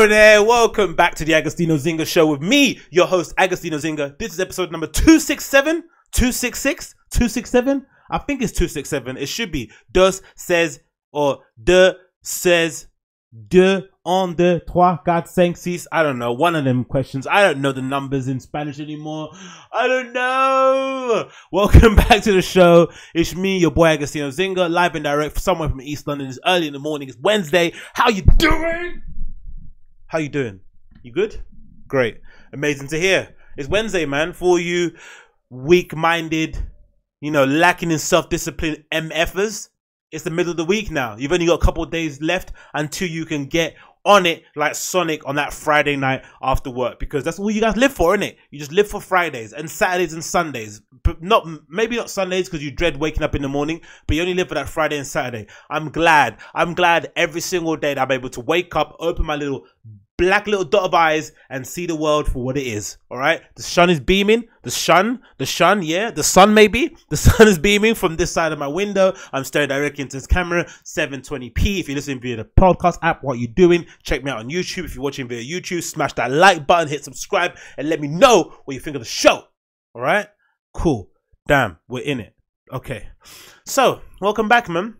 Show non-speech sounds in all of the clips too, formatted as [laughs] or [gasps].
Hello there, welcome back to the Agostinho Zinga show with me, your host, Agostinho Zinga. This is episode number 267, 266, 267. I think it's 267. It should be. Dos says, or de says, de on the trois, quatre, cinq, six. I don't know. One of them questions. I don't know the numbers in Spanish anymore. I don't know. Welcome [laughs] back to the show. It's me, your boy Agostinho Zinga, live and direct somewhere from East London. It's early in the morning. It's Wednesday. How you doing? How you doing? You good? Great. Amazing to hear. It's Wednesday, man. For you weak-minded, you know, lacking in self-discipline MFers, it's the middle of the week now. You've only got a couple days left until you can get on it like Sonic on that Friday night after work because that's all you guys live for, isn't it? You just live for Fridays and Saturdays and Sundays. But not maybe not Sundays because you dread waking up in the morning, but you only live for that Friday and Saturday. I'm glad. I'm glad every single day that I'm able to wake up, open my little black little dot of eyes and see the world for what it is. All right. The sun is beaming. The sun, the sun, yeah, the sun maybe. The [laughs] sun is beaming from this side of my window. I'm staring directly into this camera, 720p. If you're listening via the podcast app, what you doing? Check me out on YouTube. If you're watching via YouTube, smash that like button, hit subscribe, and let me know what you think of the show. All right. Cool. Damn, we're in it. Okay. So, welcome back, man.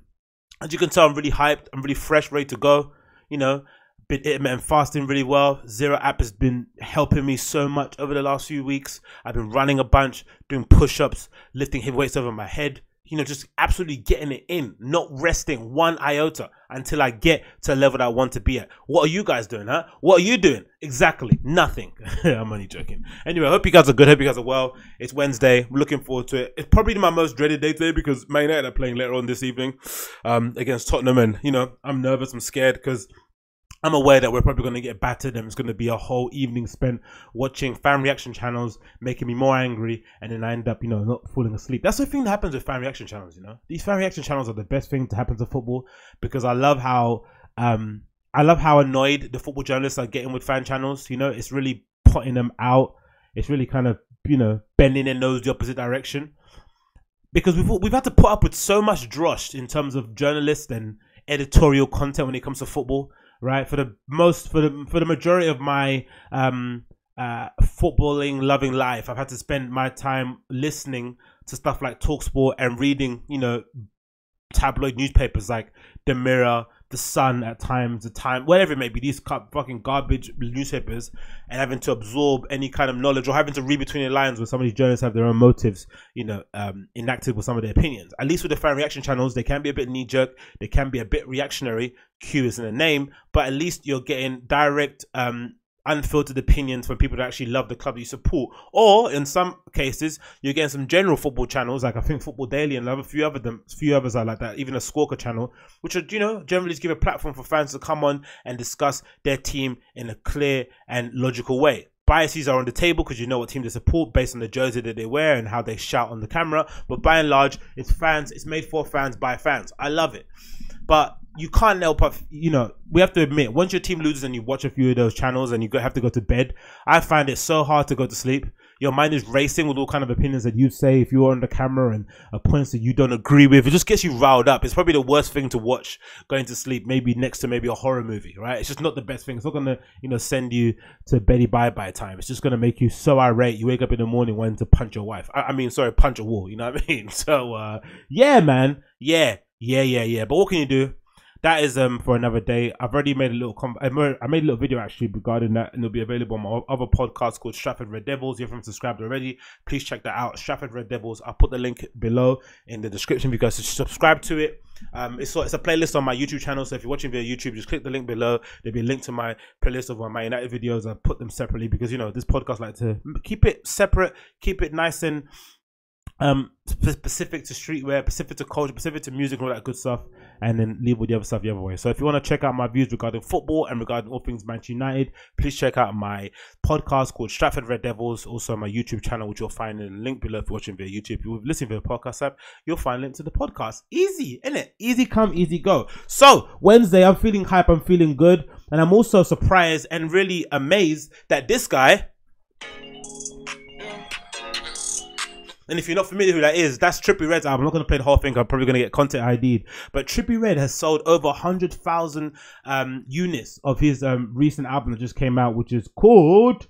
As you can tell, I'm really hyped. I'm really fresh, ready to go. You know, been intermittent fasting really well. Zero app has been helping me so much over the last few weeks. I've been running a bunch, doing push ups, lifting heavy weights over my head. You know, just absolutely getting it in, not resting one iota until I get to a level that I want to be at. What are you guys doing, huh? What are you doing? Exactly nothing. [laughs] I'm only joking. Anyway, I hope you guys are good. Hope you guys are well. It's Wednesday. I'm looking forward to it. It's probably my most dreaded day today because Man United are playing later on this evening um, against Tottenham, and you know I'm nervous. I'm scared because I'm aware that we're probably going to get battered and it's going to be a whole evening spent watching fan reaction channels, making me more angry, and then I end up, you know, not falling asleep. That's the thing that happens with fan reaction channels, you know? These fan reaction channels are the best thing to happen to football because I love how, um, I love how annoyed the football journalists are getting with fan channels. You know, it's really putting them out. It's really kind of, you know, bending their nose the opposite direction. Because we've, we've had to put up with so much drosh in terms of journalists and editorial content when it comes to football right? For the most, for the for the majority of my um, uh, footballing loving life, I've had to spend my time listening to stuff like Talksport and reading, you know, tabloid newspapers like The Mirror, The Sun at times, The Time, whatever it may be, these fucking garbage newspapers, and having to absorb any kind of knowledge or having to read between the lines where some of these journalists have their own motives, you know, um, enacted with some of their opinions. At least with the fan reaction channels, they can be a bit knee jerk, they can be a bit reactionary. Q is in the name, but at least you're getting direct um, unfiltered opinions from people that actually love the club you support. Or in some cases, you're getting some general football channels, like I think Football Daily and love a few other them, few others are like that. Even a Squawka channel, which are you know generally give a platform for fans to come on and discuss their team in a clear and logical way. Biases are on the table because you know what team to support based on the jersey that they wear and how they shout on the camera. But by and large, it's fans. It's made for fans by fans. I love it. But you can't help but you know we have to admit once your team loses and you watch a few of those channels and you have to go to bed i find it so hard to go to sleep. Your mind is racing with all kind of opinions that you say if you're on the camera and uh, points that you don't agree with. It just gets you riled up. It's probably the worst thing to watch going to sleep maybe next to maybe a horror movie right? It's just not the best thing. It's not gonna you know send you to betty bye bye time. It's just gonna make you so irate. You wake up in the morning wanting to punch your wife. I, I mean sorry punch a wall you know what i mean? [laughs] So uh yeah man. Yeah yeah yeah yeah. But what can you do that is um for another day. I've already made a little com- I made a little video actually regarding that, and it'll be available on my other podcast called Stratford Red Devils. If you haven't subscribed already, please check that out. Stratford Red Devils. I'll put the link below in the description because you guys subscribe to it. Um, it's it's a playlist on my YouTube channel. So if you're watching via YouTube, just click the link below. There'll be a link to my playlist of my United videos. I put them separately because you know this podcast like to keep it separate, keep it nice and um specific to streetwear, specific to culture, specific to music, all that good stuff, and then leave all the other stuff the other way. So if you want to check out my views regarding football and regarding all things Manchester United, please check out my podcast called Stratford Red Devils, also my YouTube channel, which you'll find in the link below if you're watching via YouTube. If you're listening via the podcast app, you'll find link to the podcast. Easy, isn't it? Easy come, easy go. So Wednesday, I'm feeling hype, I'm feeling good, and I'm also surprised and really amazed that this guy And if you're not familiar who that is, that's Trippie Redd's album. I'm not going to play the whole thing. I'm probably going to get content ID'd. But Trippie Redd has sold over 100,000 um, units of his um, recent album that just came out, which is called,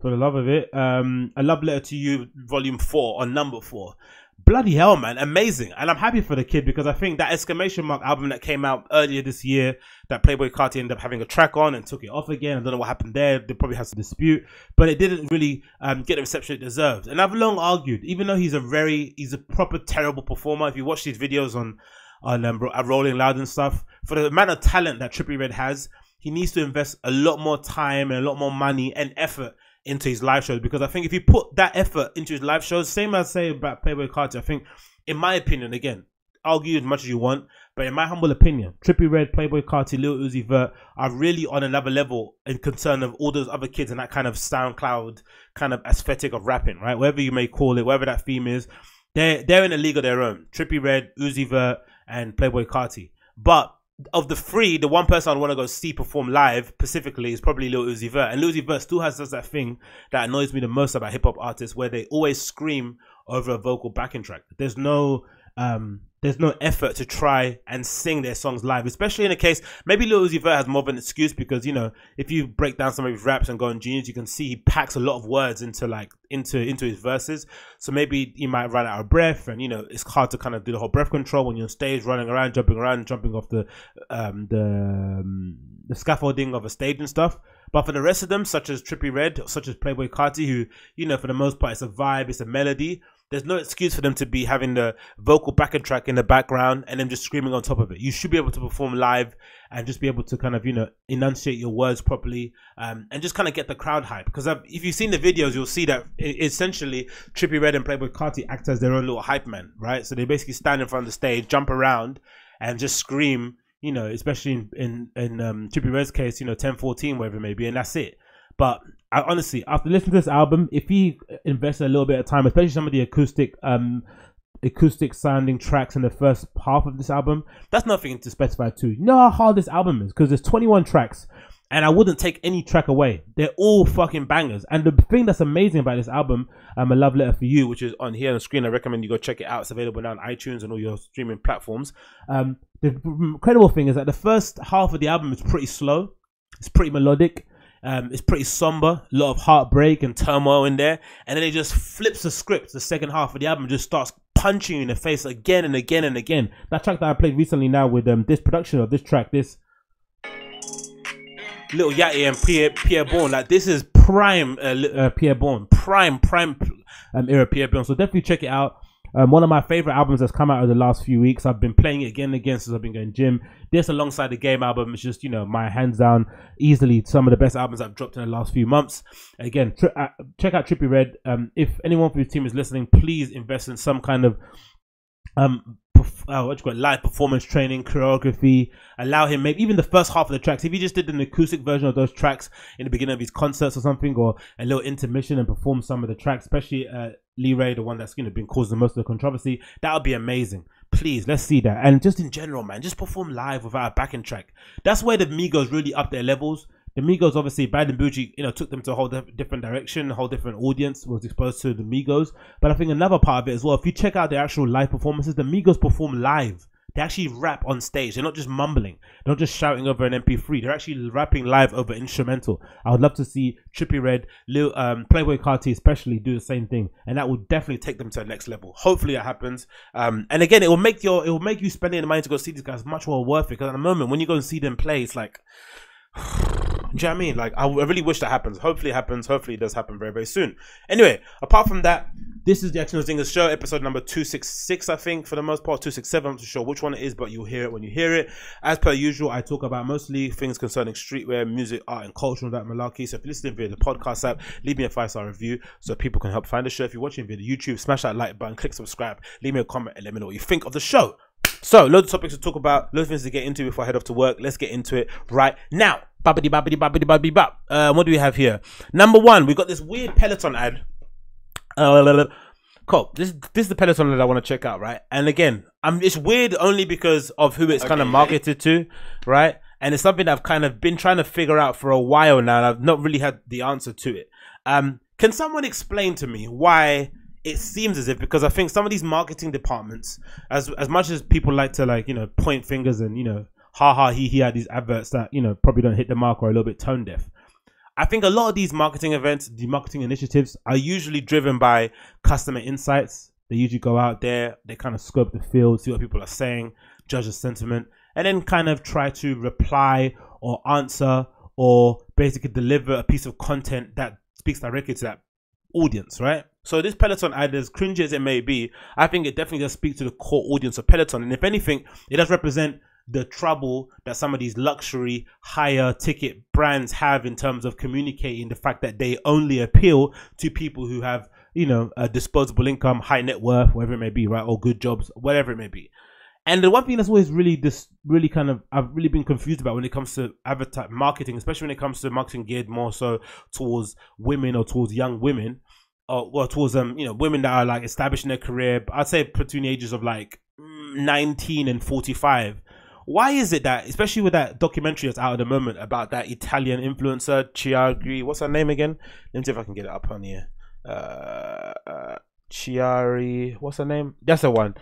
for the love of it, um, A Love Letter to You, Volume 4, or Number 4 bloody hell, man, amazing. And I'm happy for the kid because I think that exclamation mark album that came out earlier this year that Playboi Carti ended up having a track on and took it off again. I don't know what happened there. They probably had some dispute, but it didn't really um, get the reception it deserved. And I've long argued, even though he's a very, he's a proper terrible performer. If you watch these videos on on um, Rolling Loud and stuff, for the amount of talent that Trippie Redd has, he needs to invest a lot more time and a lot more money and effort into his live shows because I think if you put that effort into his live shows, same as say about Playboi Carti, I think, in my opinion, again, argue as much as you want, but in my humble opinion, Trippie Redd, Playboi Carti, Lil Uzi Vert are really on another level in concern of all those other kids and that kind of SoundCloud kind of aesthetic of rapping, right? Whatever you may call it, whatever that theme is, they're they're in a league of their own. Trippie Redd, Uzi Vert, and Playboi Carti. But of the three, the one person I want to go see perform live specifically is probably Lil Uzi Vert. And Lil Uzi Vert still has does that thing that annoys me the most about hip hop artists, where they always scream over a vocal backing track. There's no um, there's no effort to try and sing their songs live, especially in a case maybe Lil Uzi Vert has more of an excuse because you know if you break down some of his raps and go on Genius, you can see he packs a lot of words into like into into his verses. So maybe he might run out of breath, and you know it's hard to kind of do the whole breath control when you're on stage, running around, jumping around, jumping off the um, the um, the scaffolding of a stage and stuff. But for the rest of them, such as Trippie Redd, such as Playboi Carti, who you know for the most part it's a vibe, it's a melody there's no excuse for them to be having the vocal backing track in the background and then just screaming on top of it. You should be able to perform live and just be able to kind of, you know, enunciate your words properly um, and just kind of get the crowd hype. Because if you've seen the videos, you'll see that essentially Trippie Redd and Playboi Carti act as their own little hype men, right? So they basically stand in front of the stage, jump around, and just scream, you know, especially in, in, in um, Trippie Redd's case, you know, 10, 14, whatever it may be, and that's it. But I, honestly, after listening to this album, if he invested a little bit of time, especially some of the acoustic, um, acoustic sounding tracks in the first half of this album, that's nothing to specify too. You know how hard this album is because there's 21 tracks, and I wouldn't take any track away. They're all fucking bangers. And the thing that's amazing about this album, um, a love letter for you, which is on here on the screen, I recommend you go check it out. It's available now on iTunes and all your streaming platforms. Um, the incredible thing is that the first half of the album is pretty slow. It's pretty melodic. Um, it's pretty somber, a lot of heartbreak and turmoil in there, and then it just flips the script. The second half of the album just starts punching you in the face again and again and again. That track that I played recently now with um, this production of this track, this Lil Yachty and Pierre Pi'erre Bourne, like this is prime uh, uh, Pi'erre Bourne, prime prime um, era Pi'erre Bourne. So definitely check it out. Um, one of my favorite albums that's come out over the last few weeks. I've been playing it again and again since I've been going gym. This alongside the game album is just, you know, my hands down, easily some of the best albums I've dropped in the last few months. Again, tri- uh, check out Trippie Redd. Um, if anyone from his team is listening, please invest in some kind of um uh, what you call it, live performance training, choreography. Allow him maybe even the first half of the tracks. If he just did an acoustic version of those tracks in the beginning of his concerts or something, or a little intermission and perform some of the tracks, especially uh, Leray, the one that's you know been causing most of the controversy, that would be amazing. Please, let's see that. And just in general, man, just perform live without a backing track. That's where the Migos really up their levels the Migos obviously Bad and Boujee, you know, took them to a whole different direction, a whole different audience was exposed to the Migos. But I think another part of it as well, if you check out their actual live performances, the Migos perform live. They actually rap on stage. They're not just mumbling. They're not just shouting over an MP3. They're actually rapping live over instrumental. I would love to see Trippie Redd, Lil, um, Playboi Carti especially do the same thing, and that will definitely take them to the next level. Hopefully it happens. Um, and again, it will make your it will make you spending the money to go see these guys much more worth it. Because at the moment, when you go and see them play, it's like Do you know what I mean? Like, I really wish that happens. Hopefully, it happens. Hopefully, it does happen very, very soon. Anyway, apart from that, this is the Agostinho Zinga's show, episode number 266, I think, for the most part. 267, I'm not sure which one it is, but you'll hear it when you hear it. As per usual, I talk about mostly things concerning streetwear, music, art, and culture, and that malarkey. So if you're listening via the podcast app, leave me a five star review so people can help find the show. If you're watching via the YouTube, smash that like button, click subscribe, leave me a comment, and let me know what you think of the show. So, loads of topics to talk about, loads of things to get into before I head off to work. Let's get into it right now. Babbity babbity babbity babbity bap. Uh, what do we have here? Number one, we got this weird Peloton ad. Uh, cool. This this is the Peloton that I want to check out, right? And again, I'm it's weird only because of who it's okay, kind of marketed to, right? And it's something I've kind of been trying to figure out for a while now, and I've not really had the answer to it. Um, can someone explain to me why it seems as if because I think some of these marketing departments, as as much as people like to like you know point fingers and you know ha ha he he had these adverts that you know probably don't hit the mark or a little bit tone deaf. I think a lot of these marketing events, the marketing initiatives, are usually driven by customer insights. They usually go out there, they kind of scope the field, see what people are saying, judge the sentiment, and then kind of try to reply or answer or basically deliver a piece of content that speaks directly to that audience, right? So this Peloton ad, as cringy as it may be, I think it definitely does speak to the core audience of Peloton. And if anything, it does represent the trouble that some of these luxury higher ticket brands have in terms of communicating the fact that they only appeal to people who have you know a disposable income high net worth whatever it may be right or good jobs whatever it may be and the one thing that's always really this really kind of I've really been confused about when it comes to advertising marketing, especially when it comes to marketing geared more so towards women or towards young women, or well towards um you know women that are like establishing their career. I'd say between the ages of like nineteen and forty five. Why is it that, especially with that documentary that's out at the moment about that Italian influencer Chiari, what's her name again? Let me see if I can get it up on here. Uh, uh Chiari, what's her name? That's the one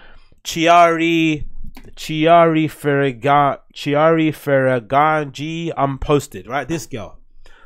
Chiari Chiari Ferraga Chiari Ferragamo unposted, right? This girl.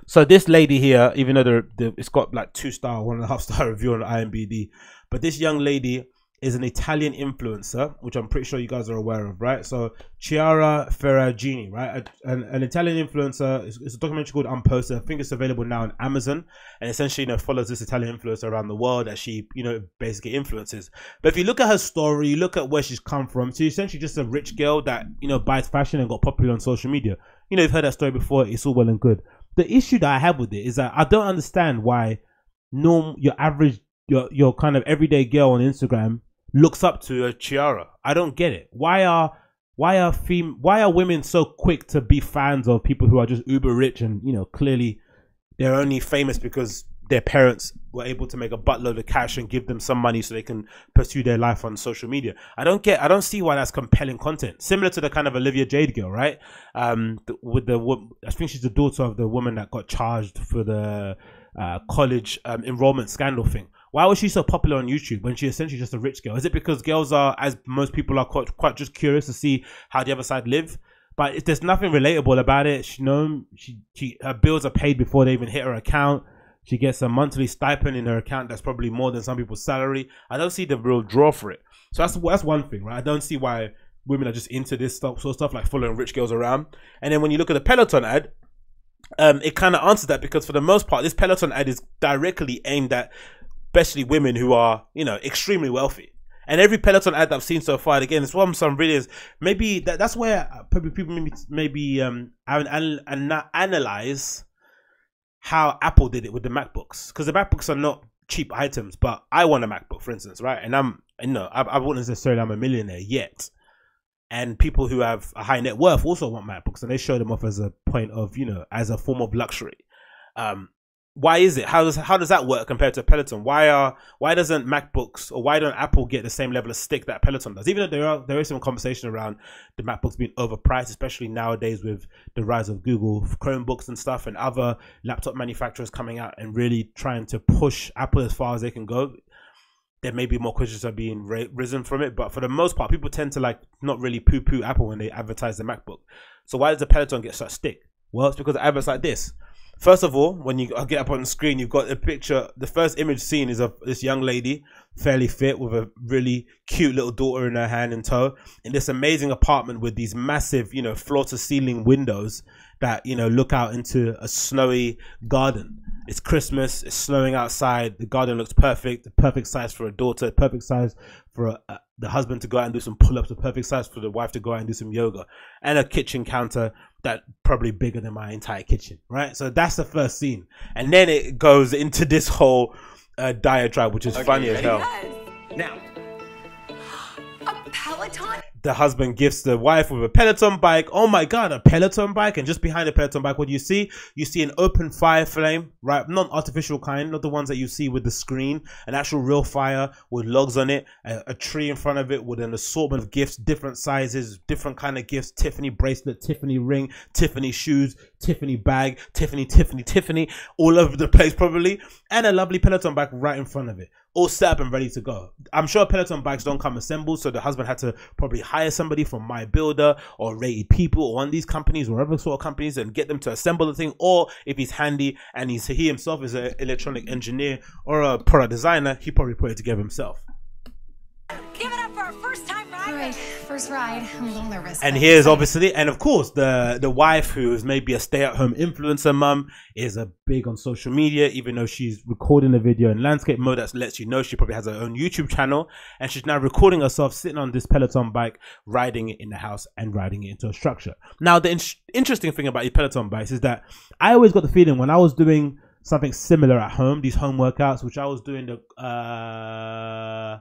So this lady here, even though the, the it's got like two star, one and a half star [laughs] review on IMDb, but this young lady is an Italian influencer, which I'm pretty sure you guys are aware of, right? So Chiara Ferragni, right? An, an Italian influencer. It's, it's, a documentary called Unposted. I think it's available now on Amazon, and essentially, you know, follows this Italian influencer around the world that she, you know, basically influences. But if you look at her story, you look at where she's come from. She's essentially just a rich girl that you know buys fashion and got popular on social media. You know, you've heard that story before. It's all well and good. The issue that I have with it is that I don't understand why norm your average your your kind of everyday girl on Instagram looks up to a Chiara. I don't get it. Why are why are fem- why are women so quick to be fans of people who are just uber rich and you know clearly they're only famous because their parents were able to make a buttload of cash and give them some money so they can pursue their life on social media. I don't get, I don't see why that's compelling content. Similar to the kind of Olivia Jade girl, right? Um, with the, I think she's the daughter of the woman that got charged for the uh, college um, enrollment scandal thing. Why was she so popular on YouTube when she's essentially just a rich girl? Is it because girls are, as most people are, quite, quite just curious to see how the other side live? But if there's nothing relatable about it, she know she, she her bills are paid before they even hit her account. She gets a monthly stipend in her account that's probably more than some people's salary. I don't see the real draw for it. So that's that's one thing, right? I don't see why women are just into this stuff, sort of stuff like following rich girls around. And then when you look at the Peloton ad, um, it kind of answers that because for the most part, this Peloton ad is directly aimed at especially women who are, you know, extremely wealthy. And every Peloton ad I've seen so far, again, it's one some is maybe that, that's where probably people maybe maybe um an, an, analyze how Apple did it with the MacBooks because the MacBooks are not cheap items, but I want a MacBook, for instance, right? And I'm, you know, I, I wouldn't necessarily I'm a millionaire yet, and people who have a high net worth also want MacBooks, and they show them off as a point of, you know, as a form of luxury. Um, why is it? How does how does that work compared to Peloton? Why are why doesn't MacBooks or why don't Apple get the same level of stick that Peloton does? Even though there are there is some conversation around the MacBooks being overpriced, especially nowadays with the rise of Google Chromebooks and stuff, and other laptop manufacturers coming out and really trying to push Apple as far as they can go there may be more questions are being risen from it, but for the most part, people tend to like not really poo poo Apple when they advertise the MacBook. So why does the Peloton get such stick? Well, it's because it adverts like this. First of all, when you get up on the screen, you've got a picture. The first image seen is of this young lady, fairly fit, with a really cute little daughter in her hand and toe, in this amazing apartment with these massive, you know, floor to ceiling windows that you know look out into a snowy garden. It's Christmas. It's snowing outside. The garden looks perfect. The perfect size for a daughter. Perfect size for a, a, the husband to go out and do some pull-ups. The perfect size for the wife to go out and do some yoga. And a kitchen counter that probably bigger than my entire kitchen. Right. So that's the first scene, and then it goes into this whole uh, diatribe, which is okay, funny as hell. Now, [gasps] a Peloton the husband gifts the wife with a Peloton bike. Oh my god, a Peloton bike! And just behind the Peloton bike, what do you see? You see an open fire flame, right? Not artificial kind, not the ones that you see with the screen. An actual real fire with logs on it, a, a tree in front of it with an assortment of gifts, different sizes, different kind of gifts. Tiffany bracelet, Tiffany ring, Tiffany shoes, Tiffany bag, Tiffany, Tiffany, Tiffany, all over the [laughs] place probably, and a lovely Peloton bike right in front of it. All set up and ready to go. I'm sure Peloton bikes don't come assembled, so the husband had to probably hire somebody from My Builder or Rated People or one of these companies, whatever sort of companies, and get them to assemble the thing. Or if he's handy and he's he himself is an electronic engineer or a product designer, he probably put it together himself. Right, first ride. I'm a little nervous. And here's obviously, and of course, the the wife who is maybe a stay at home influencer mum is a big on social media. Even though she's recording the video in landscape mode, that lets you know she probably has her own YouTube channel, and she's now recording herself sitting on this Peloton bike, riding it in the house and riding it into a structure. Now, the in- interesting thing about these Peloton bikes is that I always got the feeling when I was doing something similar at home, these home workouts, which I was doing the uh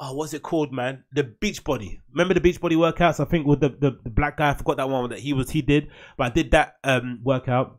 oh what's it called, man? The beach body. Remember the beach body workouts? I think with the, the, the black guy, I forgot that one that he was he did, but I did that um workout.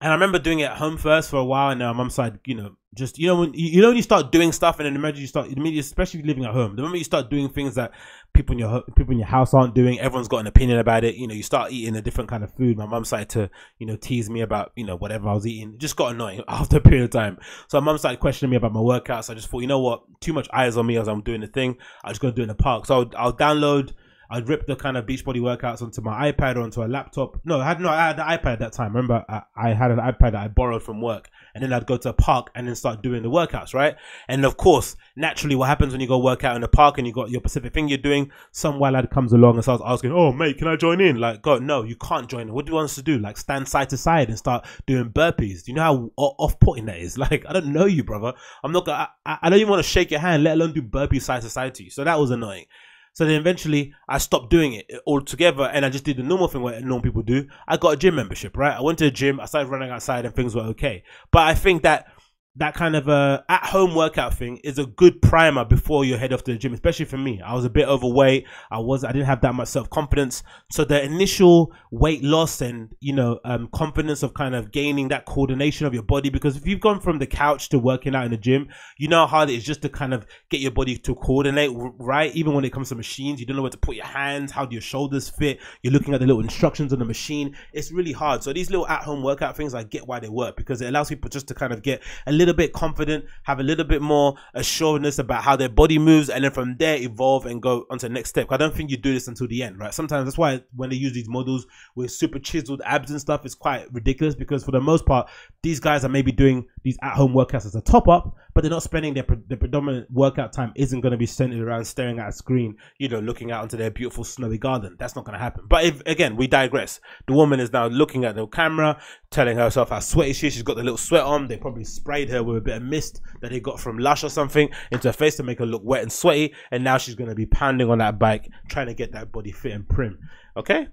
And I remember doing it at home first for a while, and my mum said, you know, just you know when you, you know when you start doing stuff, and then imagine you start immediately, especially living at home. The moment you start doing things that people in your people in your house aren't doing, everyone's got an opinion about it. You know, you start eating a different kind of food. My mum started to you know tease me about you know whatever I was eating. It just got annoying [laughs] after a period of time. So my mum started questioning me about my workouts. I just thought, you know what, too much eyes on me as I'm doing the thing. I just gonna do it in the park. So I'll, I'll download. I'd rip the kind of Beachbody workouts onto my iPad or onto a laptop. No, I had no, I had the iPad at that time. Remember, I, I had an iPad that I borrowed from work, and then I'd go to a park and then start doing the workouts, right? And of course, naturally, what happens when you go work out in the park and you got your specific thing you're doing? Some white lad comes along and starts asking, "Oh, mate, can I join in?" Like, God, no, you can't join. in. What do you want us to do? Like, stand side to side and start doing burpees? Do you know how off-putting that is? [laughs] Like, I don't know you, brother. I'm not gonna. I, I don't even want to shake your hand, let alone do burpees side to side to you. So that was annoying. So then eventually I stopped doing it eh, altogether and I just did the normal thing what normal people do. I got a gym membership, right? I went to the gym, I started running outside and things were okay. But I think that that kind of a at home workout thing is a good primer before you head off to the gym, especially for me. I was a bit overweight. I was I didn't have that much self confidence. So the initial weight loss and you know um, confidence of kind of gaining that coordination of your body because if you've gone from the couch to working out in the gym, you know how hard it is just to kind of get your body to coordinate, right? Even when it comes to machines, you don't know where to put your hands, how do your shoulders fit? You're looking at the little instructions on the machine. It's really hard. So these little at home workout things, I get why they work because it allows people just to kind of get a little bit confident, have a little bit more assuredness about how their body moves, and then from there evolve and go on to the next step. I don't think you do this until the end, right? Sometimes that's why when they use these models with super chiseled abs and stuff, it's quite ridiculous because for the most part, these guys are maybe doing these at home workouts as a top up, but they're not spending their, their predominant workout time isn't going to be centered around staring at a screen, you know, looking out into their beautiful snowy garden. That's not going to happen. But if again, we digress. The woman is now looking at the camera, telling herself how sweaty she is. She's got the little sweat on. They probably sprayed her with a bit of mist that they got from Lush or something into her face to make her look wet and sweaty. And now she's going to be pounding on that bike, trying to get that body fit and prim. Okay?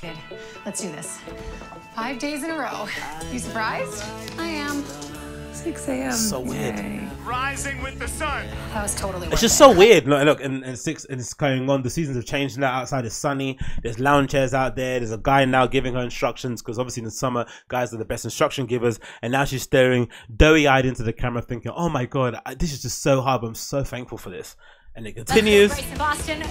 Good. Let's do this. Five days in a row. You surprised? I am. 6 a.m. So weird. Yay. Rising with the sun. That was totally It's just it. so weird. Look, look, and, and six, and it's going on. The seasons have changed now. Outside is sunny. There's lounge chairs out there. There's a guy now giving her instructions because obviously in the summer, guys are the best instruction givers. And now she's staring doughy-eyed into the camera, thinking, "Oh my god, I, this is just so hard. But I'm so thankful for this." And it continues. Race Boston,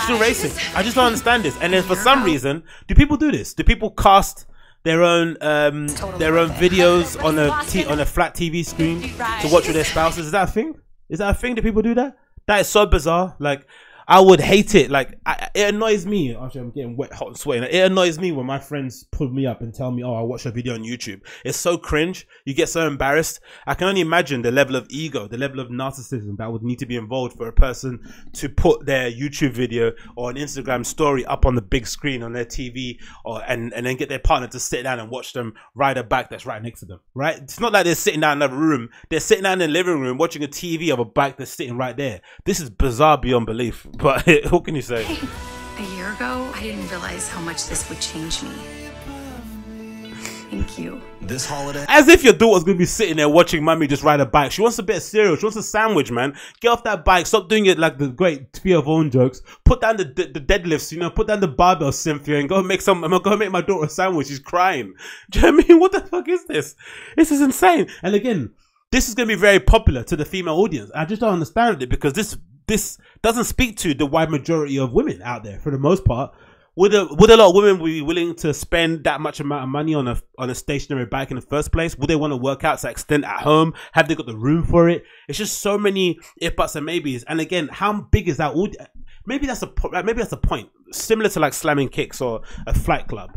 Still racing. I just don't understand this. And then for some reason, do people do this? Do people cast their own um Totally their own videos on a t- on a flat TV screen to watch with their spouses? Is that a thing? Is that a thing? Do people do that? That is so bizarre. Like. I would hate it. Like I, it annoys me. Actually, I'm getting wet, hot, and sweating. It annoys me when my friends pull me up and tell me, "Oh, I watched a video on YouTube." It's so cringe. You get so embarrassed. I can only imagine the level of ego, the level of narcissism that would need to be involved for a person to put their YouTube video or an Instagram story up on the big screen on their TV, or and and then get their partner to sit down and watch them ride a bike that's right next to them. Right? It's not like they're sitting down in another room. They're sitting down in the living room watching a TV of a bike that's sitting right there. This is bizarre beyond belief. But [laughs] what can you say? A year ago, I didn't realize how much this would change me. Thank you. This holiday. As if your daughter's gonna be sitting there watching mommy just ride a bike. She wants a bit of cereal. She wants a sandwich, man. Get off that bike. Stop doing it like the great Theo Von jokes. Put down the, the the deadlifts. You know, put down the barbell, Cynthia, and go make some. I'm gonna make my daughter a sandwich. She's crying. [laughs] Do you know what I mean? What the fuck is this? This is insane. And again, this is gonna be very popular to the female audience. I just don't understand it because this this doesn't speak to the wide majority of women out there for the most part would a, would a lot of women be willing to spend that much amount of money on a on a stationary bike in the first place? Would they want to work out to that extent at home? Have they got the room for it? It's just so many if buts and maybes. And again, how big is that? Maybe that's a maybe that's a point similar to like slamming kicks or a flight club.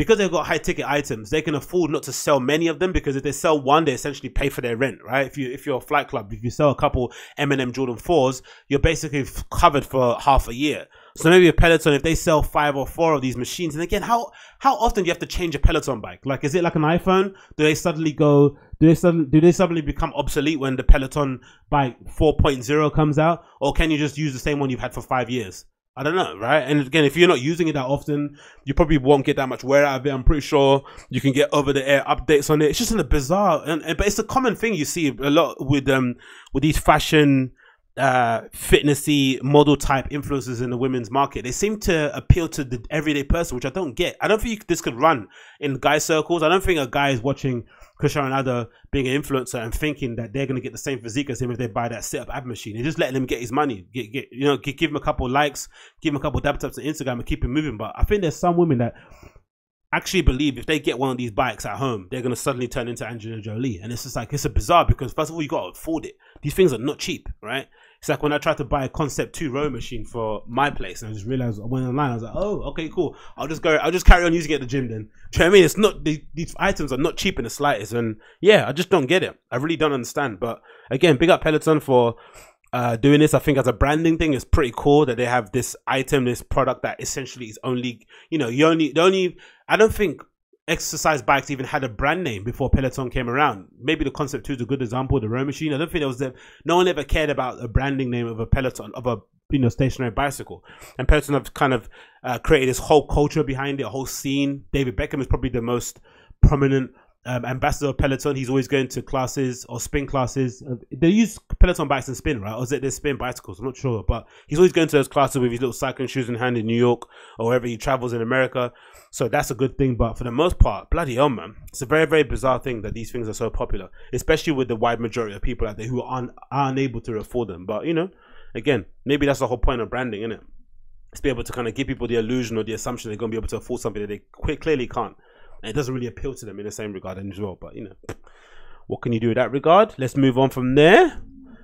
Because they've got high ticket items, they can afford not to sell many of them because if they sell one, they essentially pay for their rent, right? If you if you're a flight club, if you sell a couple Eminem Jordan fours, you're basically covered for half a year. So maybe a Peloton, if they sell five or four of these machines, and again, how how often do you have to change a Peloton bike? Like, is it like an iPhone? Do they suddenly go? Do they suddenly do they suddenly become obsolete when the Peloton bike 4.0 comes out, or can you just use the same one you've had for five years? I don't know, right? And again, if you're not using it that often, you probably won't get that much wear out of it. I'm pretty sure you can get over the air updates on it. It's just in a bizarre, and, and but it's a common thing you see a lot with um with these fashion uh fitnessy model type influencers in the women's market they seem to appeal to the everyday person which i don't get i don't think this could run in guy circles i don't think a guy is watching Cristiano Ronaldo being an influencer and thinking that they're going to get the same physique as him if they buy that sit up ab machine. They're just letting him get his money, get, get you know, give, give him a couple likes, give him a couple dab taps on Instagram and keep him moving. But I think there's some women that actually believe if they get one of these bikes at home, they're going to suddenly turn into Angelina Jolie. And it's just like, it's a bizarre because first of all, you got to afford it. These things are not cheap, right? It's like when I tried to buy a Concept 2 row machine for my place and I just realized I went online, I was like, oh, okay, cool. I'll just go, I'll just carry on using it at the gym then. Do you know what I mean? It's not, the, these items are not cheap in the slightest. And yeah, I just don't get it. I really don't understand. But again, big up Peloton for uh, doing this. I think as a branding thing, it's pretty cool that they have this item, this product that essentially is only, you know, you only, the only, I don't think exercise bikes even had a brand name before Peloton came around. Maybe the Concept 2 is a good example, the row machine. I don't think there was the, no one ever cared about a branding name of a Peloton, of a, you know, stationary bicycle. And Peloton have kind of uh, created this whole culture behind it, a whole scene. David Beckham is probably the most prominent um, ambassador of Peloton. He's always going to classes or spin classes. Uh, They use Peloton bikes and spin, right? Or is it they spin bicycles? I'm not sure, but he's always going to those classes with his little cycling shoes in hand in New York or wherever he travels in America. So that's a good thing. But for the most part, bloody hell, man, it's a very, very bizarre thing that these things are so popular, especially with the wide majority of people out there who are, un- are unable to afford them. But you know, again, maybe that's the whole point of branding, isn't it? It's be able to kind of give people the illusion or the assumption they're going to be able to afford something that they clearly can't. It doesn't really appeal to them in the same regard as well. But you know, what can you do in that regard? Let's move on from there.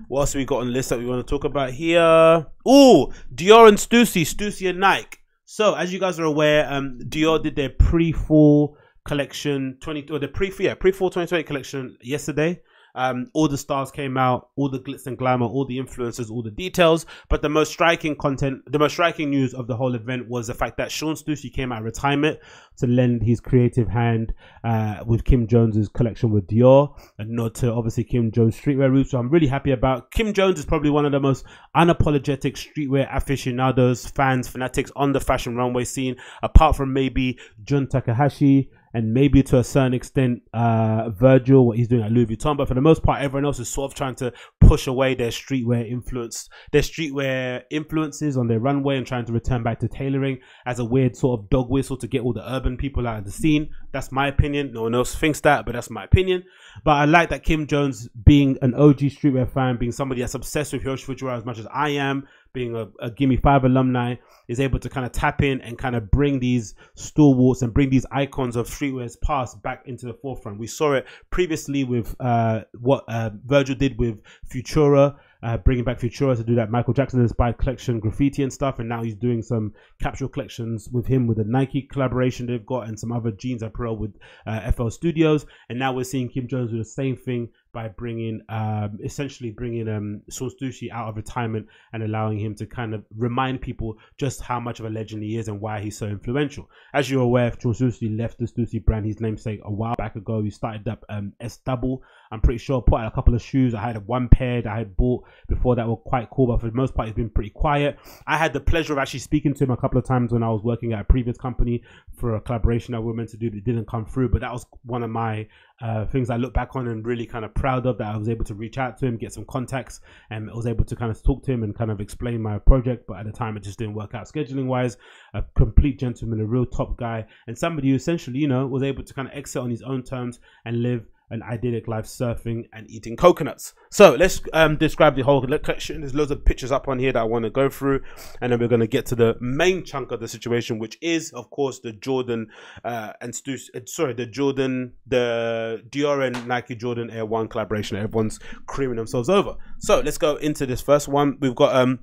What else we got on the list that we want to talk about here? Oh, Dior and Stussy, Stussy and Nike. So, as you guys are aware, um, Dior did their pre-fall collection 20 or the pre yeah pre-fall 2020 collection yesterday. Um, all the stars came out, all the glitz and glamour, all the influences, all the details. But the most striking content, the most striking news of the whole event was the fact that Shawn Stussy came out of retirement to lend his creative hand uh, with Kim Jones's collection with Dior, and nod to obviously Kim Jones streetwear roots. So I'm really happy about. Kim Jones is probably one of the most unapologetic streetwear aficionados, fans, fanatics on the fashion runway scene, apart from maybe Jun Takahashi and maybe to a certain extent uh, Virgil, what he's doing at Louis Vuitton. But for the most part, everyone else is sort of trying to push away their streetwear influence, their streetwear influences on their runway and trying to return back to tailoring as a weird sort of dog whistle to get all the urban people out of the scene. That's my opinion. No one else thinks that, but that's my opinion. But I like that Kim Jones, being an OG streetwear fan, being somebody that's obsessed with Hiroshi Fujiwara as much as I am, being a, a Gimme Five alumni, is able to kind of tap in and kind of bring these stalwarts and bring these icons of streetwear's past back into the forefront. We saw it previously with uh, what uh, Virgil did with Futura. Uh, bringing back Futura to do that Michael Jackson inspired collection graffiti and stuff, and now he's doing some capsule collections with him with the Nike collaboration they've got and some other jeans apparel with uh, FL Studios, and now we're seeing Kim Jones do the same thing by bringing um, essentially bringing um, Stussy out of retirement and allowing him to kind of remind people just how much of a legend he is and why he's so influential. As you're aware, Shawn Stussy left the Stussy brand, his namesake, a while back ago. He started up um, S Double. I'm pretty sure I put out a couple of shoes. I had a one pair that I had bought before that were quite cool, but for the most part, he's been pretty quiet. I had the pleasure of actually speaking to him a couple of times when I was working at a previous company for a collaboration that we were meant to do that didn't come through. But that was one of my uh, things I look back on and really kind of proud of that I was able to reach out to him, get some contacts, and I was able to kind of talk to him and kind of explain my project. But at the time, it just didn't work out scheduling wise. A complete gentleman, a real top guy, and somebody who essentially, you know, was able to kind of exit on his own terms and live an idyllic life surfing and eating coconuts. So let's um, describe the whole collection. There's loads of pictures up on here that I want to go through, and then we're going to get to the main chunk of the situation, which is, of course, the Jordan uh, and Stu. uh, Sorry, the Jordan, the Dior and Nike Jordan Air One collaboration. Everyone's creaming themselves over. So let's go into this first one. We've got um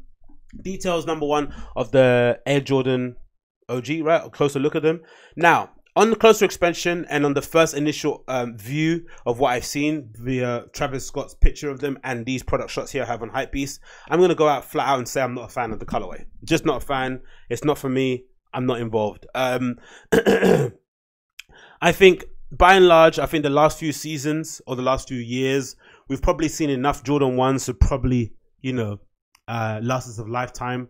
details number one of the Air Jordan OG, right? A closer look at them. Now, on the closer expansion and on the first initial um, view of what I've seen via Travis Scott's picture of them and these product shots here I have on Hypebeast, I'm going to go out flat out and say I'm not a fan of the colorway. Just not a fan. It's not for me. I'm not involved. Um, [clears throat] I think by and large, I think the last few seasons or the last few years, we've probably seen enough Jordan 1s to probably, you know, uh, last us of lifetime.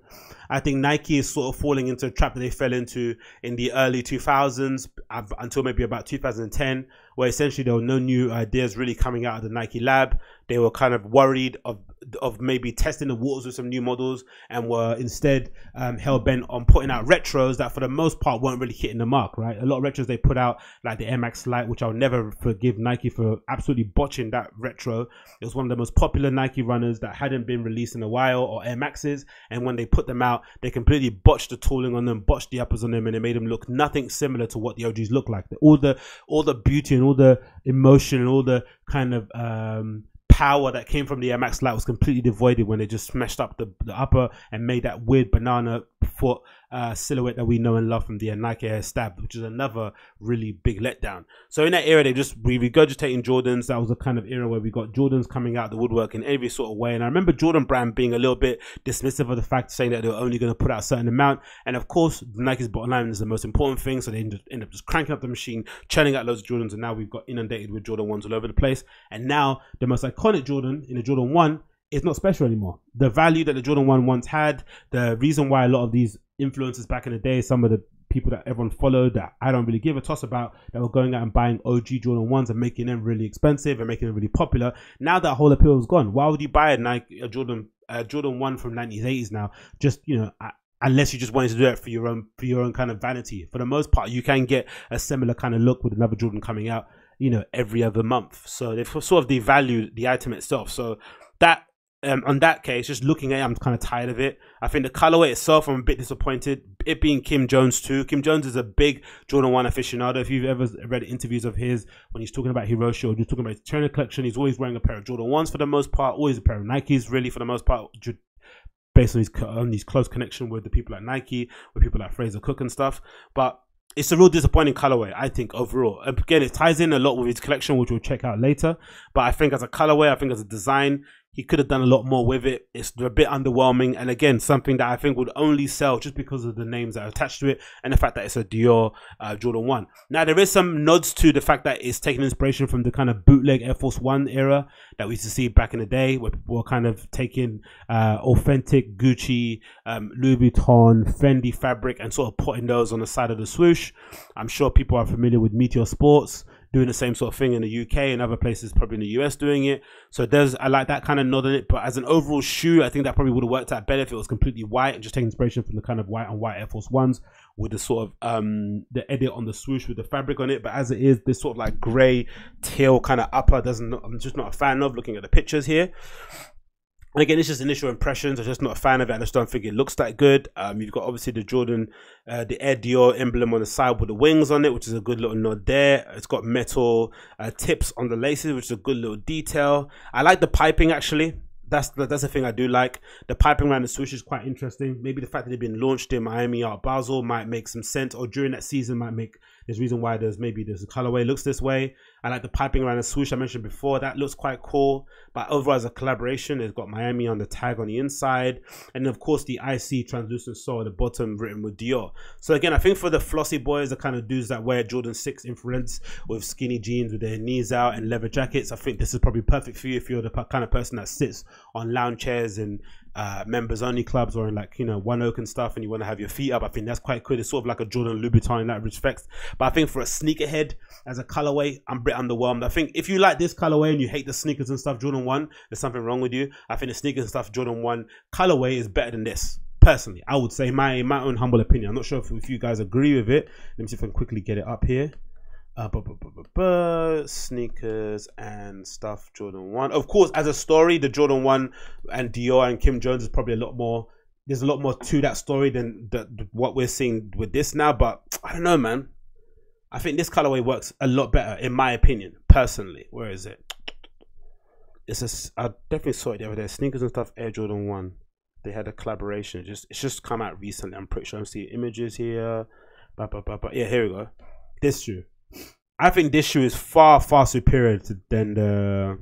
I think Nike is sort of falling into a trap that they fell into in the early 2000s uh, until maybe about 2010, where essentially there were no new ideas really coming out of the Nike lab. They were kind of worried of of maybe testing the waters with some new models and were instead um, hell bent on putting out retros that for the most part weren't really hitting the mark, right? A lot of retros they put out, like the Air Max Light, which I'll never forgive Nike for absolutely botching that retro. It was one of the most popular Nike runners that hadn't been released in a while, or Air Maxes. And when they put them out, they completely botched the tooling on them, botched the uppers on them, and it made them look nothing similar to what the OGs look like. All the all the beauty and all the emotion and all the kind of um power that came from the Air Max Light was completely devoided when they just smashed up the, the upper and made that weird banana foot uh, silhouette that we know and love from the Nike Air Stab, which is another really big letdown. So in that era, they just re regurgitating Jordans. That was the kind of era where we got Jordans coming out the woodwork in every sort of way. And I remember Jordan Brand being a little bit dismissive of the fact saying that they were only going to put out a certain amount. And of course, Nike's bottom line is the most important thing. So they end up just cranking up the machine, churning out loads of Jordans. And now we've got inundated with Jordan 1s all over the place. And now the most iconic Jordan in the Jordan 1 it's not special anymore. The value that the Jordan 1 once had, the reason why a lot of these influencers back in the day, some of the people that everyone followed that I don't really give a toss about that were going out and buying OG Jordan 1s and making them really expensive and making them really popular. Now that whole appeal is gone. Why would you buy a, Nike, a Jordan a Jordan 1 from 90s 80s now? Just, you know, I, unless you just wanted to do it for your own for your own kind of vanity. For the most part, you can get a similar kind of look with another Jordan coming out, you know, every other month. So they've sort of devalued the item itself. So that um, on that case, just looking at it, I'm kind of tired of it. I think the colorway itself, I'm a bit disappointed. It being Kim Jones too. Kim Jones is a big Jordan One aficionado. If you've ever read interviews of his when he's talking about Hiroshi or just talking about his trainer collection, he's always wearing a pair of Jordan Ones for the most part, always a pair of Nikes, really for the most part. Based on his on his close connection with the people at Nike, with people like Fraser Cooke and stuff, but it's a real disappointing colorway, I think, overall. Again, it ties in a lot with his collection, which we'll check out later. But I think as a colorway, I think as a design, he could have done a lot more with it. It's a bit underwhelming, and again, something that I think would only sell just because of the names that are attached to it and the fact that it's a Dior uh, Jordan One. Now, there is some nods to the fact that it's taking inspiration from the kind of bootleg Air Force One era that we used to see back in the day, where people were kind of taking uh, authentic Gucci, um, Louis Vuitton, Fendi fabric, and sort of putting those on the side of the swoosh. I'm sure people are familiar with Meteor Sports doing the same sort of thing in the UK and other places, probably in the US doing it. So there's I like that kind of nod on it. But as an overall shoe, I think that probably would have worked out better if it was completely white and just taking inspiration from the kind of white and white Air Force Ones with the sort of um the edit on the swoosh with the fabric on it. But as it is, this sort of like grey teal kind of upper doesn't I'm just not a fan of looking at the pictures here. Again, it's just initial impressions. I'm just not a fan of it. I just don't think it looks that good. Um, you've got obviously the Jordan, uh, the Air Dior emblem on the side with the wings on it, which is a good little nod there. It's got metal uh, tips on the laces, which is a good little detail. I like the piping actually. That's the, that's the thing I do like. The piping around the swoosh is quite interesting. Maybe the fact that they've been launched in Miami or Basel might make some sense, or during that season might make there's reason why there's maybe there's a colorway looks this way. I like the piping around the swoosh I mentioned before. That looks quite cool. But overall, as a collaboration, it's got Miami on the tag on the inside, and of course the IC translucent sole at the bottom written with Dior. So again, I think for the flossy boys, the kind of dudes that wear Jordan Six influence with skinny jeans with their knees out and leather jackets, I think this is probably perfect for you if you're the kind of person that sits on lounge chairs and uh, members only clubs or in like you know one oak and stuff and you want to have your feet up i think that's quite cool it's sort of like a jordan louboutin in that respect but i think for a sneakerhead as a colorway i'm bit underwhelmed i think if you like this colorway and you hate the sneakers and stuff jordan 1 there's something wrong with you i think the sneakers and stuff jordan 1 colorway is better than this personally i would say my my own humble opinion i'm not sure if, if you guys agree with it let me see if i can quickly get it up here Uh, sneakers and stuff. Jordan One, of course, as a story, the Jordan One and Dior and Kim Jones is probably a lot more. There's a lot more to that story than the, the- what we're seeing with this now. But I don't know, man. I think this colorway works a lot better, in my opinion, personally. Where is it? It's a. I definitely saw it the other day. Sneakers and stuff. Air Jordan One. They had a collaboration. It just it's just come out recently. I'm pretty sure I'm seeing images here. Ba, ba, ba, ba. Yeah, here we go. This shoe. I think this shoe is far far superior to than the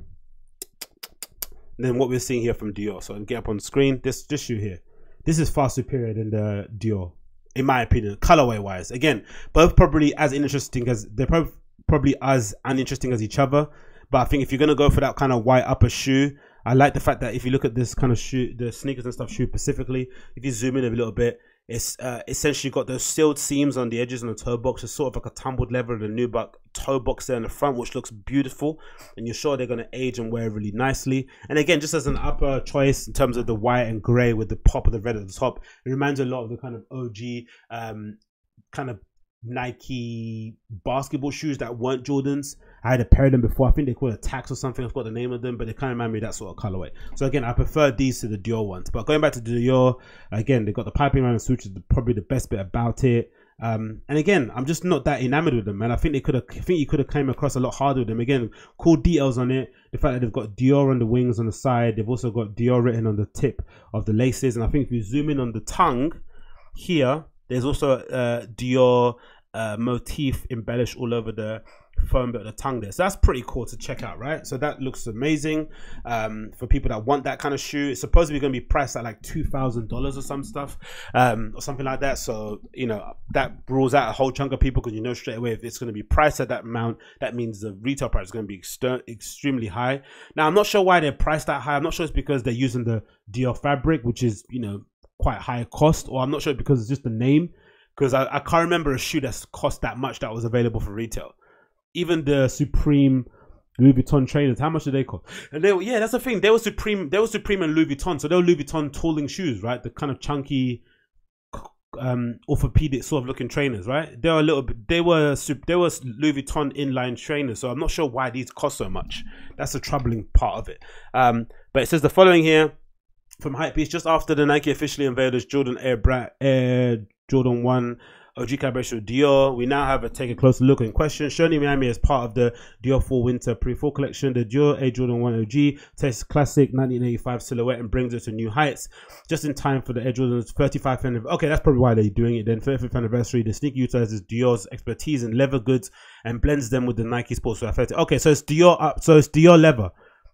than what we're seeing here from Dior. So I'll get up on the screen. This this shoe here. This is far superior than the Dior, in my opinion, colorway wise. Again, both probably as interesting as they're prob- probably as uninteresting as each other. But I think if you're gonna go for that kind of white upper shoe, I like the fact that if you look at this kind of shoe, the sneakers and stuff shoe specifically, if you zoom in a little bit, it's uh, essentially got those sealed seams on the edges and the toe box. It's sort of like a tumbled leather and a nubuck toe box there in the front, which looks beautiful. And you're sure they're going to age and wear really nicely. And again, just as an upper choice in terms of the white and grey with the pop of the red at the top, it reminds a lot of the kind of OG um, kind of Nike basketball shoes that weren't Jordans. I had a pair of them before. I think they called it Tax or something. I forgot the name of them, but they kind of remind me of that sort of colorway. So again, I prefer these to the Dior ones. But going back to the Dior, again, they got the piping around the switch is probably the best bit about it. Um, and again, I'm just not that enamored with them, man. I think they could have. I think you could have came across a lot harder with them. Again, cool details on it. The fact that they've got Dior on the wings on the side. They've also got Dior written on the tip of the laces. And I think if you zoom in on the tongue here, there's also uh, Dior uh, motif embellished all over the foam bit of the tongue there. So that's pretty cool to check out, right? So that looks amazing um, for people that want that kind of shoe. It's supposedly going to be priced at like two thousand dollars or some stuff, um, or something like that. So you know that rules out a whole chunk of people because you know straight away if it's going to be priced at that amount, that means the retail price is going to be extremely high. Now I'm not sure why they're priced that high. I'm not sure it's because they're using the Dior fabric, which is you know quite high cost, or I'm not sure because it's just the name. Because I, I can't remember a shoe that's cost that much that was available for retail. Even the Supreme Louis Vuitton trainers, how much did they cost? And they yeah, that's the thing. They were Supreme, they were Supreme and Louis Vuitton, so they were Louis Vuitton tooling shoes, right? The kind of chunky, um, orthopedic sort of looking trainers, right? They were a little bit, they were they were Louis Vuitton inline trainers, so I'm not sure why these cost so much. That's the troubling part of it. Um, but it says the following here from Hypebeast just after the Nike officially unveiled its Jordan Air, Bra- Air Jordan One OG collaboration with Dior. We now have a take a closer look in question. Shown in Miami as part of the Dior Fall Winter Pre-Fall collection. The Dior Air Jordan 1 OG takes classic 1985 silhouette and brings it to new heights. Just in time for the Air Jordan's 35th anniversary. Okay, that's probably why they're doing it then. 35th anniversary. The sneaker utilizes Dior's expertise in leather goods and blends them with the Nike Sportswear aesthetic. Okay, so it's Dior up. So it's Dior leather.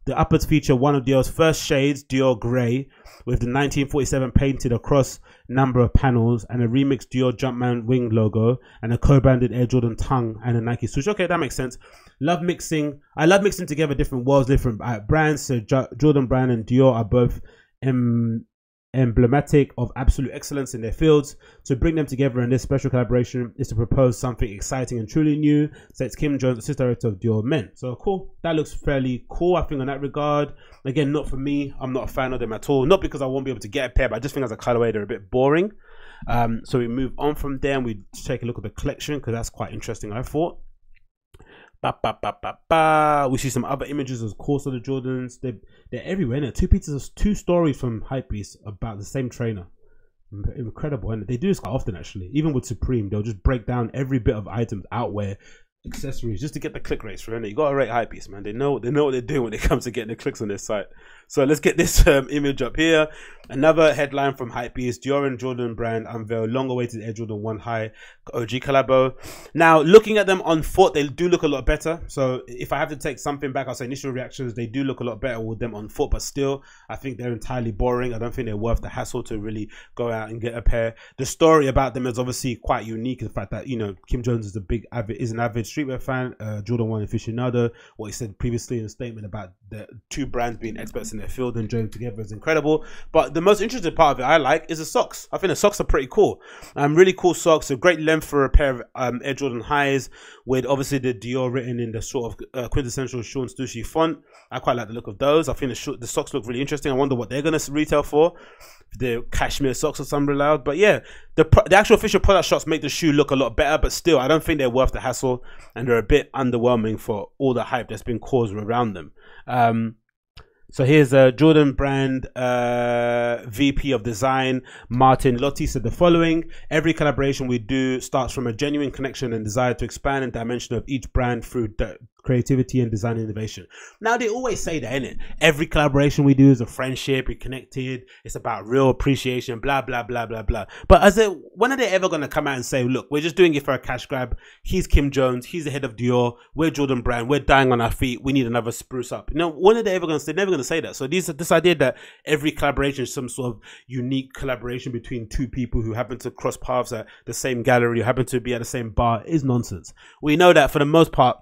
The uppers feature one of Dior's first shades, Dior Grey, with the 1947 painted across number of panels and a remixed Dior Jumpman wing logo and a co-branded Air Jordan tongue and a Nike swoosh. Okay, that makes sense. Love mixing. I love mixing together different worlds, different uh, brands. So Jordan brand and Dior are both emblematic of absolute excellence in their fields. To bring them together in this special collaboration is to propose something exciting and truly new. Says Kim Jones, assistant director of Dior Men. So cool. That looks fairly cool. I think on that regard. Again, not for me. I'm not a fan of them at all. Not because I won't be able to get a pair, but I just think as a colorway they're a bit boring. Um, so we move on from there and we take a look at the collection because that's quite interesting. I thought. Ba, ba, ba, ba, ba. We see some other images, of course, of the Jordans. They're, they're everywhere. Innit? Two pieces, two stories from Hypebeast about the same trainer. Incredible, and they do this quite often actually. Even with Supreme, they'll just break down every bit of items, outwear, accessories, just to get the click rates it. You got to rate Hypebeast, man. They know they know what they're doing when it [laughs] comes to getting the clicks on their site. So let's get this um, image up here. Another headline from Hypebeast: Dior and Jordan brand unveil long-awaited Air Jordan One High OG collabo. Now, looking at them on foot, they do look a lot better. So if I have to take something back, I'll say initial reactions. They do look a lot better with them on foot, but still, I think they're entirely boring. I don't think they're worth the hassle to really go out and get a pair. The story about them is obviously quite unique. The fact that you know Kim Jones is a big avid is an avid streetwear fan. Uh, Jordan One aficionado. What he said previously in a statement about the two brands being experts in their field and joining together is incredible. But the most interesting part of it I like is the socks. I think the socks are pretty cool. Um, really cool socks. A great length for a pair of um, Air Jordan highs with obviously the Dior written in the sort of uh, quintessential Shawn Stussy font. I quite like the look of those. I think the, the socks look really interesting. I wonder what they're going to retail for. The cashmere socks or something loud. But yeah, the the actual official product shots make the shoe look a lot better, but still, I don't think they're worth the hassle, and they're a bit underwhelming for all the hype that's been caused around them. Um, so here's a Jordan brand uh, VP of design, Martin Lotti said the following Every collaboration we do starts from a genuine connection and desire to expand and dimension of each brand through d- creativity and design innovation. Now, they always say that, innit? Every collaboration we do is a friendship, we're connected, it's about real appreciation, blah, blah, blah, blah, blah. But as it, when are they ever going to come out and say, look, we're just doing it for a cash grab? He's Kim Jones, he's the head of Dior, we're Jordan Brand, we're dying on our feet, we need another spruce up. You know, when are they ever going to say, never going to say that. So these, this idea that every collaboration is some sort of unique collaboration between two people who happen to cross paths at the same gallery or happen to be at the same bar is nonsense. We know that for the most part,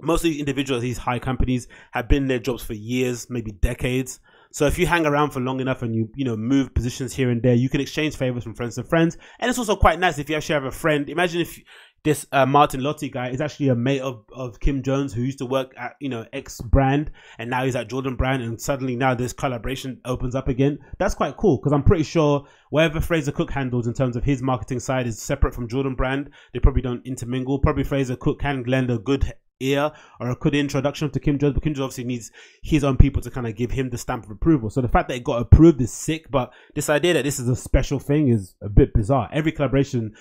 most of these individuals, these high companies, have been in their jobs for years, maybe decades. So if you hang around for long enough and you you know move positions here and there, you can exchange favors from friends to friends, and it's also quite nice if you actually have a friend. Imagine if this uh, Martin Lotti guy is actually a mate of, of Kim Jones who used to work at you know X brand and now he's at Jordan brand and suddenly now this collaboration opens up again. That's quite cool because I'm pretty sure whatever Fraser Cooke handles in terms of his marketing side is separate from Jordan brand. They probably don't intermingle. Probably Fraser Cooke can lend a good ear or a good introduction to Kim Jones, but Kim Jones obviously needs his own people to kind of give him the stamp of approval. So the fact that it got approved is sick, but this idea that this is a special thing is a bit bizarre. Every collaboration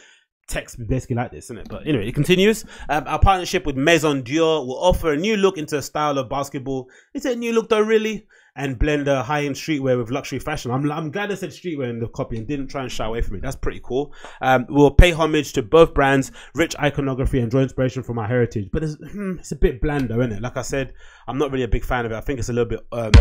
text basically like this, isn't it? But anyway, it continues. Um, our partnership with Maison Dior will offer a new look into a style of basketball. Is it a new look though, really? And blend a high-end streetwear with luxury fashion. I'm, I'm glad I said streetwear in the copy and didn't try and shy away from it. That's pretty cool. Um, we'll pay homage to both brands, rich iconography and draw inspiration from our heritage. But it's, hmm, it's a bit bland though, isn't it? Like I said, I'm not really a big fan of it. I think it's a little bit. Um,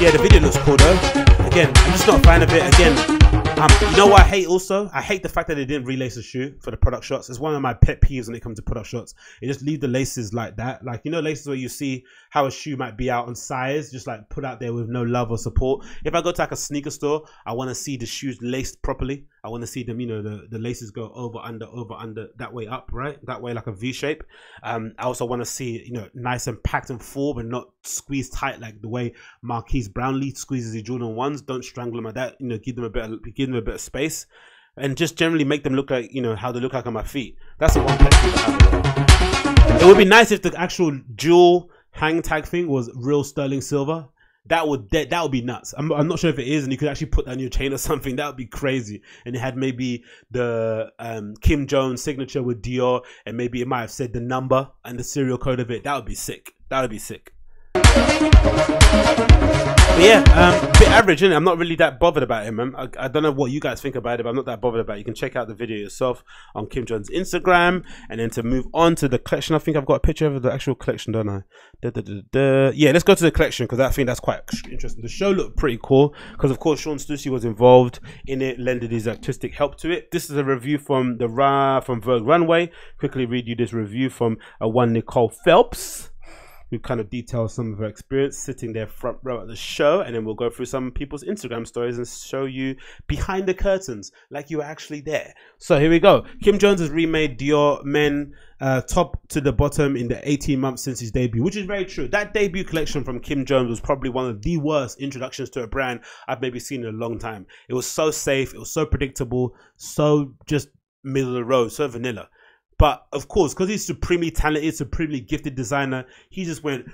yeah, the video looks cool though. Again, I'm just not a fan of it. Again, um, you know what I hate also? I hate the fact that they didn't relace the shoe for the product shots. It's one of my pet peeves when it comes to product shots. They just leave the laces like that. Like, you know, laces where you see how a shoe might be out on size, just like put out there with no love or support. If I go to like a sneaker store, I want to see the shoes laced properly. I want to see them, you know, the, the laces go over, under, over, under, that way up, right? That way, like a V shape. Um, I also want to see, you know, nice and packed and full, but not squeezed tight like the way Marques Brownlee squeezes the Jordan ones. Don't strangle them like that. You know, give them a bit, of, give them a bit of space, and just generally make them look like you know how they look like on my feet. That's the one. It would be nice if the actual jewel hang tag thing was real sterling silver. That would that, that would be nuts. I'm, I'm not sure if it is, and you could actually put that on your chain or [laughs] something. That would be crazy. And it had maybe the um, Kim Jones signature with Dior, and maybe it might have said the number and the serial code of it. That would be sick. That would be sick. But yeah, um, bit average, is I'm not really that bothered about him. I, I don't know what you guys think about it, but I'm not that bothered about it. You can check out the video yourself on Kim Jones' Instagram. And then to move on to the collection, I think I've got a picture of the actual collection, don't I? Da, da, da. Yeah, let's go to the collection because I think that's quite interesting. The show looked pretty cool because, of course, Shawn Stussy was involved in it, lended his artistic help to it. This is a review from the Ra from Vogue Runway. Quickly read you this review from a one Nicole Phelps who kind of details some of her experience sitting there front row at the show, and then we'll go through some people's Instagram stories and show you behind the curtains, like you were actually there. So here we go. Kim Jones has remade Dior Men uh, top to the bottom in the 18 months since his debut, which is very true. That debut collection from Kim Jones was probably one of the worst introductions to a brand I've maybe seen in a long time. It was so safe, it was so predictable, so just middle of the road, so vanilla. But of course, because he's supremely talented, supremely gifted designer, he just went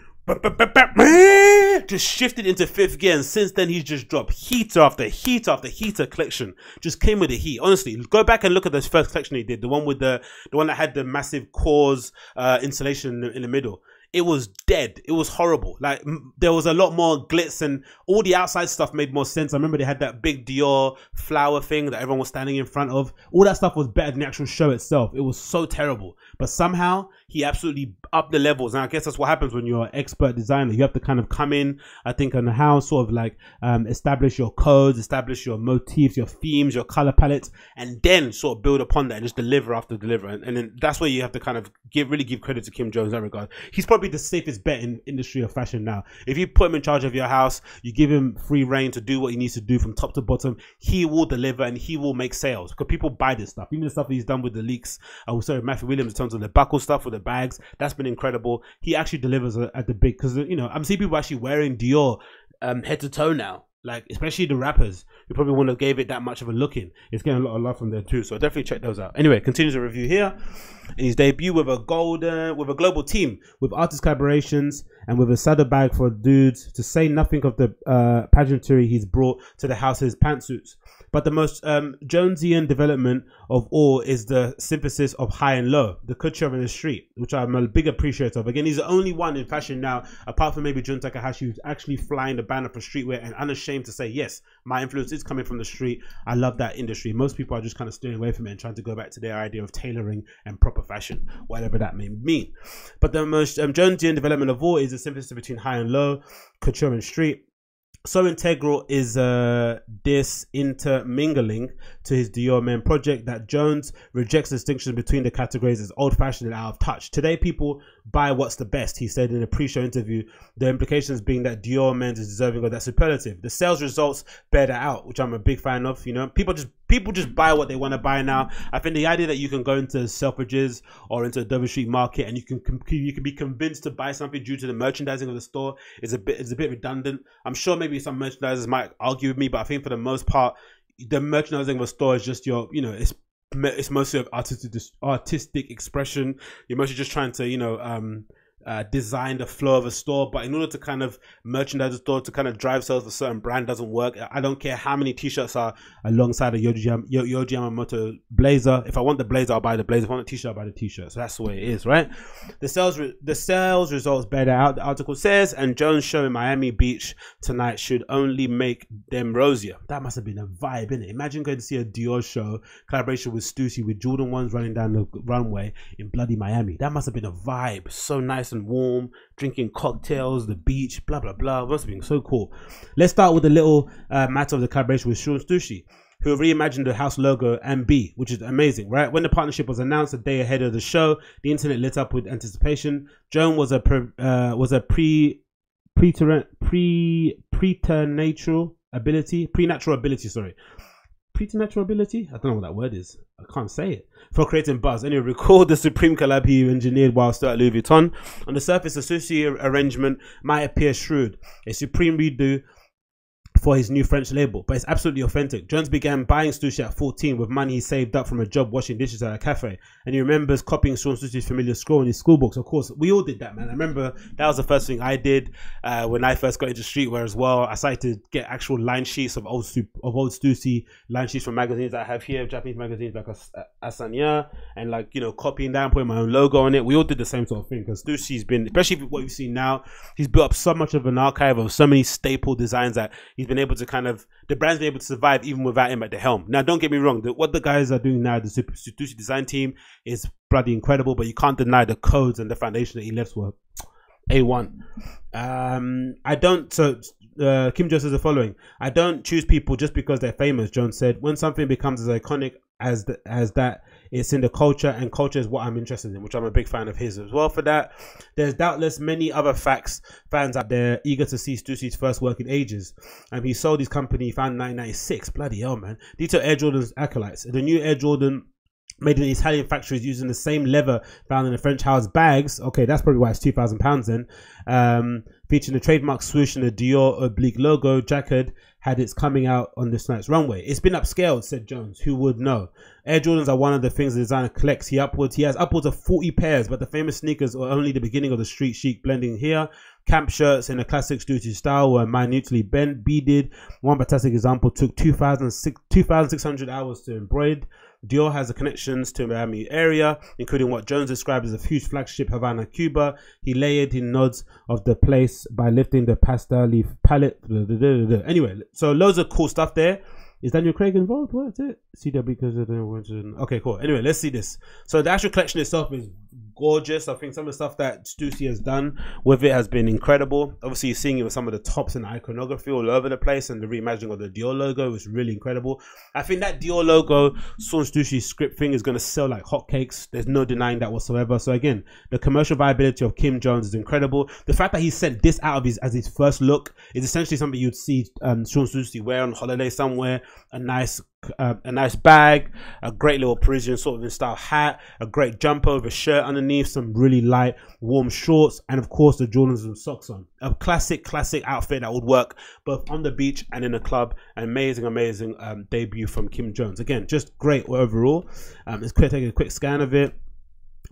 just shifted into fifth gear, and since then he's just dropped heater after heater after heater collection. Just came with the heat. Honestly, go back and look at this first collection he did, the one with the the one that had the massive cores uh, installation in the, in the middle it was dead. It was horrible. Like there was a lot more glitz and all the outside stuff made more sense. I remember they had that big Dior flower thing that everyone was standing in front of. All that stuff was better than the actual show itself. It was so terrible. But somehow he absolutely upped the levels. And I guess that's what happens when you're an expert designer. You have to kind of come in, I think, on how sort of like um, establish your codes, establish your motifs, your themes, your color palettes, and then sort of build upon that and just deliver after deliver. And, and then that's where you have to kind of give really give credit to Kim Jones in that regard. He's probably the safest bet in industry of fashion now. If you put him in charge of your house, you give him free reign to do what he needs to do from top to bottom, he will deliver and he will make sales because people buy this stuff. Even the stuff he's done with the leaks, I uh, sorry, Matthew Williams in terms of the buckle stuff with the bags, that's been incredible. He actually delivers at the big because you know I'm seeing people actually wearing Dior um, head to toe now. like especially the rappers who probably wouldn't have gave it that much of a look in. It's getting a lot of love from there too. So definitely check those out. Anyway, continues the review here. In his debut with a golden with a global team with artist collaborations and with a saddlebag for dudes to say nothing of the uh, pageantry he's brought to the house's pantsuits. But the most um, Jonesian development of all is the synthesis of high and low, the couture in the street, which I'm a big appreciator of. Again, he's the only one in fashion now, apart from maybe Jun Takahashi, who's actually flying the banner for streetwear and unashamed to say, yes, my influence is coming from the street. I love that industry. Most people are just kind of steering away from it and trying to go back to their idea of tailoring and proper fashion, whatever that may mean. But the most um, Jonesian development of all is the synthesis between high and low, couture and street so integral is uh, this intermingling to his Dior Men project that Jones rejects distinctions between the categories as old fashioned and out of touch. Today, people buy what's the best, he said in a pre show interview. The implications being that Dior Men is deserving of that superlative. The sales results bear that out, which I'm a big fan of. You know, people just people just buy what they want to buy now. I think the idea that you can go into Selfridges or into a Dover Street Market and you can you can be convinced to buy something due to the merchandising of the store is a bit is a bit redundant. I'm sure maybe some merchandisers might argue with me, but I think for the most part, the merchandising of a store is just your you know it's it's mostly of artistic artistic expression. You're mostly just trying to you know um uh, design the flow of a store, but in order to kind of merchandise the store to kind of drive sales a certain brand doesn't work. I don't care how many t-shirts are alongside a Yohji, Yam- Yo- Yohji Yamamoto blazer. If I want the blazer, I'll buy the blazer. If I want a t-shirt, I'll buy the t-shirt. So that's the way it is, right? The sales re- the sales results bear out. The article says, and Jones' show in Miami Beach tonight should only make them rosier. That must have been a vibe, innit? Imagine going to see a Dior show collaboration with Stussy with Jordan ones running down the runway in bloody Miami. That must have been a vibe. So nice and warm, drinking cocktails, the beach, blah blah blah. Must have been so cool. Let's start with a little uh, matter of the collaboration with Shawn Stussy, who reimagined the house logo MB, which is amazing, right? When the partnership was announced a day ahead of the show, the internet lit up with anticipation. Joan was a pre, uh, was a pre preter pre preternatural ability, preternatural ability, sorry. Preternatural ability? I don't know what that word is. I can't say it. For creating buzz. Anyway, record the Supreme collab he engineered while still at Louis Vuitton. On the surface, the Stussy arrangement might appear shrewd. A Supreme redo for his new French label, but it's absolutely authentic. Jones began buying Stussy at 14 with money he saved up from a job washing dishes at a cafe, and he remembers copying Shawn Stussy's familiar scroll in his school books. Of course, we all did that, man. I remember that was the first thing I did uh, when I first got into streetwear as well. I started to get actual line sheets of old of old Stussy line sheets from magazines I have here, Japanese magazines like As- Asanya, and like you know copying that, and putting my own logo on it. We all did the same sort of thing because Stussy's been, especially what we've seen now, he's built up so much of an archive of so many staple designs that he's been able to kind of the brand's been able to survive even without him at the helm. Now, don't get me wrong, the, what the guys are doing now, the Stussy design team is bloody incredible, but you can't deny the codes and the foundation that he left were a1. Um, I don't. So uh, Kim Jones says the following: I don't choose people just because they're famous. Jones said, "When something becomes as iconic as the, as that, it's in the culture, and culture is what I'm interested in." Which I'm a big fan of his as well. For that, there's doubtless many other facts fans out there eager to see Stussy's first work in ages. And he sold his company, found 1996. Bloody hell, man! Detail Air Jordan's acolytes. The new Air Jordan made in Italian factories using the same leather found in the French house bags. Okay, that's probably why it's two thousand pounds then. Um, featuring the trademark swoosh and the Dior oblique logo, Jacquard had its coming out on this night's runway. It's been upscaled, said Jones. Who would know? Air Jordans are one of the things the designer collects. He upwards he has upwards of forty pairs, but the famous sneakers are only the beginning of the street chic blending here. Camp shirts in a classic Stussy style were minutely bent, beaded. One fantastic example took 2,600 hours to embroider. Dior has the connections to Miami area, including what Jones described as a huge flagship Havana, Cuba. He layered in nods of the place by lifting the pastel leaf palette. Anyway, so loads of cool stuff there. Is Daniel Craig involved? What is it? CW because of the Okay, cool. Anyway, let's see this. So the actual collection itself is gorgeous. I think some of the stuff that Stussy has done with it has been incredible. Obviously, you're seeing it with some of the tops and iconography all over the place, and the reimagining of the Dior logo was really incredible. I think that Dior logo, Shawn Stussy's script thing, is going to sell like hotcakes. There's no denying that whatsoever. So again, the commercial viability of Kim Jones is incredible. The fact that he sent this out of his as his first look is essentially something you'd see um, Shawn Stussy wear on holiday somewhere, a nice a nice bag, a great little Parisian sort of in style hat, a great jumper with a shirt underneath, some really light warm shorts, and of course the Jordans and socks on. A classic, classic outfit that would work both on the beach and in a club. An amazing, amazing um, debut from Kim Jones. Again, just great overall. Um, it's quick taking a quick scan of it.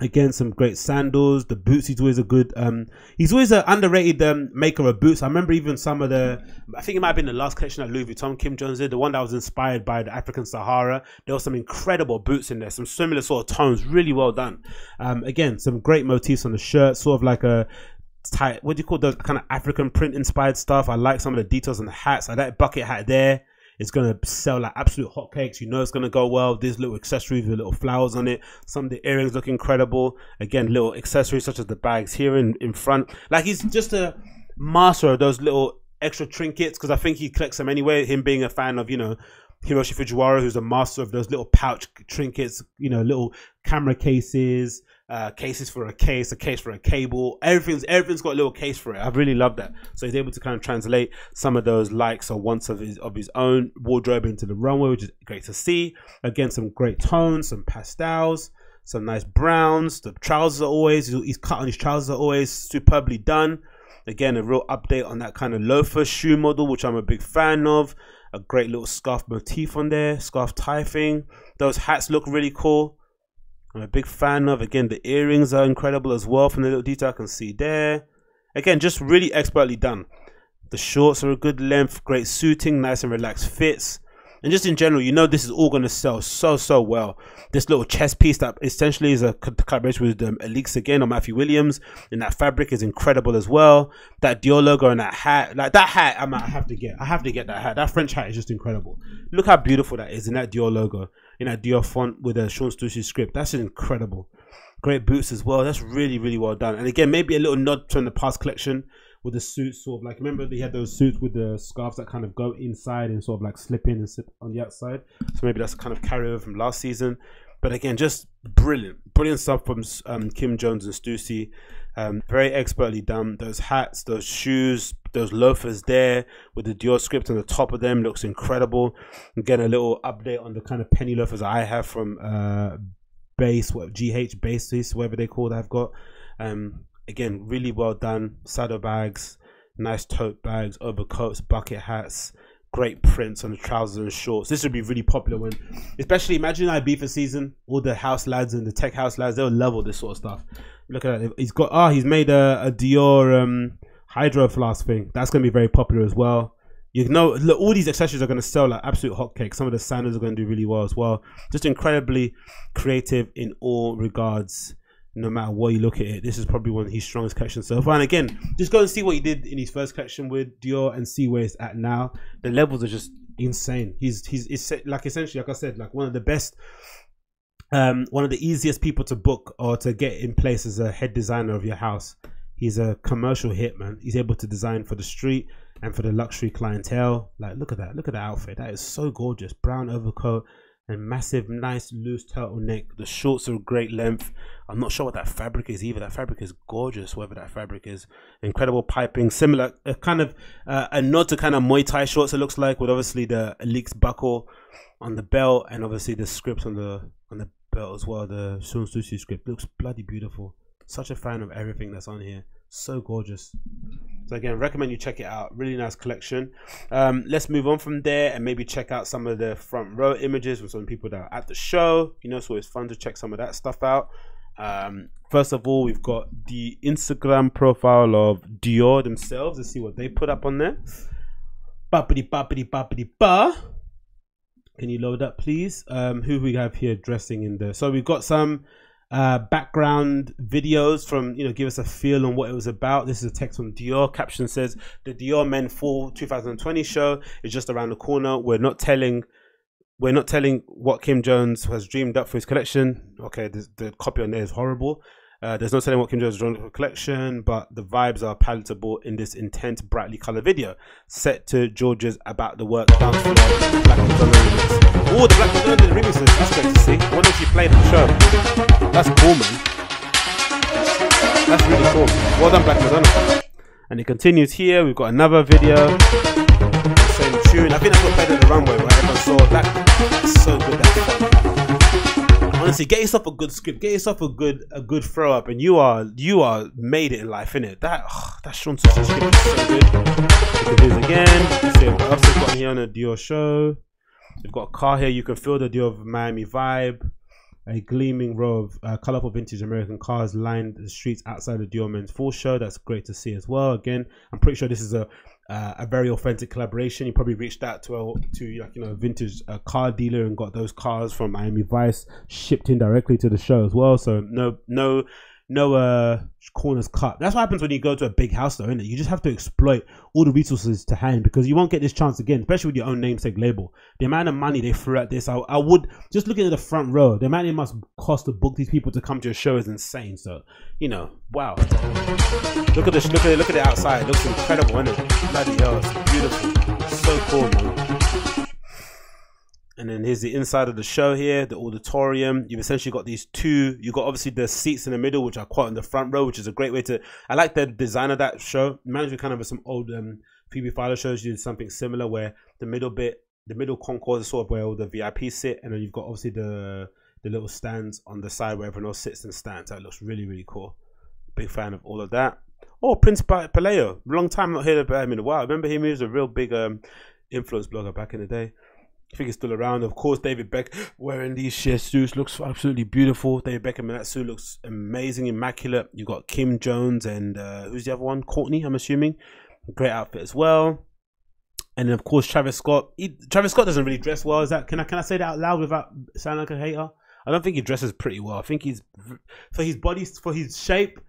Again, some great sandals. The boots, he's always a good. Um, he's always an underrated um, maker of boots. I remember even some of the. I think it might have been the last collection that Louis Vuitton Kim Jones did, the one that was inspired by the African Sahara. There were some incredible boots in there, some similar sort of tones, really well done. Um, again, some great motifs on the shirt, sort of like a tight. What do you call those kind of African print inspired stuff? I like some of the details on the hats. I like bucket hat there. It's gonna sell like absolute hotcakes. You know it's gonna go well. These little accessories with little flowers on it. Some of the earrings look incredible. Again, little accessories such as the bags here in, in front. Like he's just a master of those little extra trinkets because I think he collects them anyway. Him being a fan of, you know, Hiroshi Fujiwara, who's a master of those little pouch trinkets, you know, little camera cases, uh, cases for a case, a case for a cable. Everything's everything's got a little case for it. I really love that. So he's able to kind of translate some of those likes or wants of his of his own wardrobe into the runway, which is great to see. Again, some great tones, some pastels, some nice browns. The trousers are always he's cut on his trousers are always superbly done. Again, a real update on that kind of loafer shoe model, which I'm a big fan of. A great little scarf motif on there, scarf tie thing. Those hats look really cool. I'm a big fan of. Again, the earrings are incredible as well from the little detail I can see there. Again, just really expertly done. The shorts are a good length, great suiting, nice and relaxed fits. And just in general, you know this is all going to sell so, so well. This little chest piece that essentially is a collaboration with um, Alyx again or Matthew Williams. And that fabric is incredible as well. That Dior logo and that hat. Like that hat, I might have to get. I have to get that hat. That French hat is just incredible. Look how beautiful that is in that Dior logo. In that Dior font with a Shawn Stussy script. That's incredible. Great boots as well. That's really, really well done. And again, maybe a little nod to the past collection with the suits sort of like remember they had those suits with the scarves that kind of go inside and sort of like slip in and slip on the outside so maybe that's kind of carryover from last season but again just brilliant brilliant stuff from um, kim jones and stussy um, very expertly done. Those hats those shoes those loafers there with the Dior script on the top of them looks incredible. Again a little update on the kind of penny loafers I have from uh, base what GH basis whatever they call that I've got. Um, again really well done. Saddlebags nice tote bags overcoats bucket hats great prints on the trousers and shorts. This would be really popular when especially imagine Ibiza season all the house lads and the tech house lads they'll love all this sort of stuff look at that he's got ah oh, he's made a, a Dior um, hydro flask thing that's going to be very popular as well you know look, all these accessories are going to sell like absolute hotcakes some of the sandals are going to do really well as well just incredibly creative in all regards no matter what you look at it, this is probably one of his strongest collections so far. And again, just go and see what he did in his first collection with Dior and see where it's at now. The levels are just insane. He's he's like essentially, like I said, like one of the best, um, one of the easiest people to book or to get in place as a head designer of your house. He's a commercial hit, man. He's able to design for the street and for the luxury clientele. Like, look at that. Look at that outfit. That is so gorgeous. Brown overcoat and massive, nice, loose turtleneck. The shorts are great length. I'm not sure what that fabric is either. That fabric is gorgeous, whatever that fabric is. Incredible piping, similar, kind of uh, a nod to kind of Muay Thai shorts. It looks like with obviously the Alyx buckle on the belt and obviously the script on the on the belt as well. The Stussy script looks bloody beautiful. Such a fan of everything that's on here. So gorgeous. So again, recommend you check it out. Really nice collection. Um, let's move on from there and maybe check out some of the front row images with some people that are at the show. You know, so it's fun to check some of that stuff out. Um, first of all, we've got the Instagram profile of Dior themselves. Let's see what they put up on there. Bappity bappity bappity ba. Can you load up, please? Um, who we have here dressing in there? So we've got some uh, background videos from you know give us a feel on what it was about. This is a text from Dior. Caption says the Dior Men Fall 2020 show is just around the corner. We're not telling we're not telling what Kim Jones has dreamed up for his collection. Okay, the, the copy on there is horrible. Uh, there's no telling what Kim Jones drawn for collection, but the vibes are palatable in this intense, brightly colored video. Set to Georgia's About the Work dance floor, Black Madonna remix. Oh, the Black Madonna remixes. That's great to see. I wonder if she played the show. That's cool, man. That's really cool. Well done, Black Madonna. And it continues here. We've got another video. Same tune. I think that's what played at the runway, right? Everyone saw that. It's so good. That honestly, get yourself a good script. Get yourself a good a good throw up, and you are you are made it in life, innit? That oh, that Shawn Stussy script is so good. Look at this again. Let's see what else we've got here on the Dior show. We've got a car here. You can feel the Dior Miami vibe. A gleaming row of uh, colorful vintage American cars lined the streets outside the Dior Men's Full Show. That's great to see as well. Again, I'm pretty sure this is a uh, a very authentic collaboration. You probably reached out to a, to like you know vintage uh, car dealer and got those cars from Miami Vice shipped in directly to the show as well. So no no no uh corners cut. That's what happens when you go to a big house though, isn't it? You just have to exploit all the resources to hand because you won't get this chance again, especially with your own namesake label. The amount of money they threw at this, I, I would just looking at the front row, the amount it must cost to book these people to come to your show is insane. So, you know, wow. Look at this, look at it, look at it outside. It looks incredible, isn't it? Bloody hell, it's beautiful. so cool, man. And then here's the inside of the show here, the auditorium. You've essentially got these two. You've got obviously the seats in the middle, which are quite in the front row, which is a great way to. I like the design of that show. Managed kind of some old um, Phoebe Philo shows. You did something similar where the middle bit, the middle concourse is sort of where all the VIP sit, and then you've got obviously the the little stands on the side where everyone else sits and stands. That looks really really cool. Big fan of all of that. Oh, Prince Pa- Paleo. Long time not heard about him in a while. I remember him. He was a real big um, influence blogger back in the day. I think he's still around. Of course, David Beck wearing these sheer suits looks absolutely beautiful. David Beckham in that suit looks amazing, immaculate. You got Kim Jones and uh, who's the other one? Courtney, I'm assuming. Great outfit as well. And then of course Travis Scott. He, Travis Scott doesn't really dress well. Is that can I can I say that out loud without sounding like a hater? I don't think he dresses pretty well. I think he's for his body, for his shape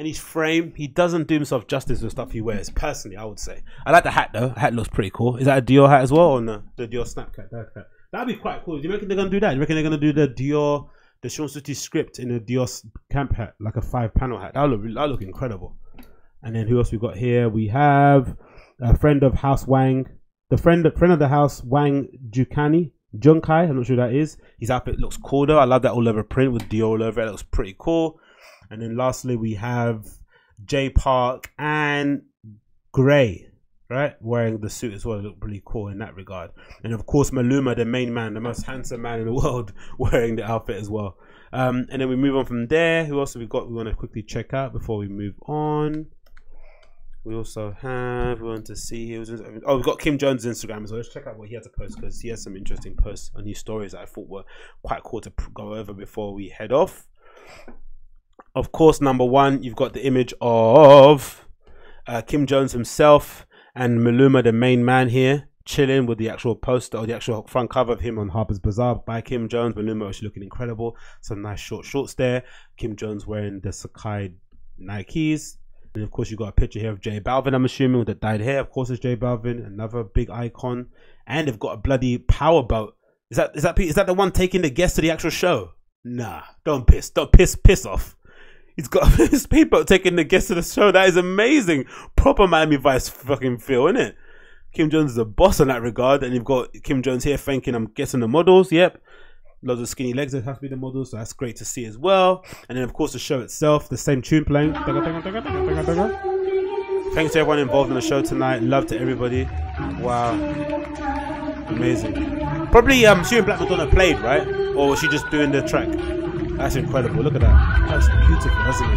and his frame. He doesn't do himself justice with stuff he wears. Personally, I would say. I like the hat though. The hat looks pretty cool. Is that a Dior hat as well, or no? The Dior snap hat. That hat. That'd be quite cool. Do you reckon they're gonna do that? Do you reckon they're gonna do the Dior, the Shawn Stussy script in a Dior camp hat, like a five panel hat? That look that look incredible. And then who else we got here? We have a friend of House Wang, the friend friend of the house Wang Jukani. Junkai, I'm not sure that is. His outfit looks cool though. I love that all over print with Dior all over. It looks pretty cool. And then lastly, we have Jay Park and Gray, right? Wearing the suit as well. Look really cool in that regard. And of course, Maluma, the main man, the most handsome man in the [laughs] world, wearing the outfit as well. Um, and then we move on from there. Who else have we got? We want to quickly check out before we move on. We also have, we want to see, who's oh, we've got Kim Jones' Instagram as well. Let's check out what he had to post because he has some interesting posts and new stories that I thought were quite cool to go over before we head off. Of course, number one, you've got the image of uh, Kim Jones himself and Maluma, the main man here, chilling with the actual poster or the actual front cover of him on Harper's Bazaar by Kim Jones. Maluma actually looking incredible. Some nice short shorts there. Kim Jones wearing the Sacai Nikes. And of course, you've got a picture here of J Balvin, I'm assuming, with the dyed hair. Of course, it's J Balvin, another big icon. And they've got a bloody powerboat. Is that is that is that the one taking the guests to the actual show? Nah, don't piss, don't piss, piss off. He's got [laughs] his speedboat taking the guests to the show. That is amazing. Proper Miami Vice fucking feel, isn't it? Kim Jones is a boss in that regard, and you've got Kim Jones here thanking, I'm guessing, the models. Yep. Loads of skinny legs that have to be the models, so that's great to see as well. And then, of course, the show itself, the same tune playing. Thanks to everyone involved in the show tonight. Love to everybody. Wow. Amazing. Probably um, she and Black Madonna played, right? Or was she just doing the track? That's incredible. Look at that. That's beautiful, isn't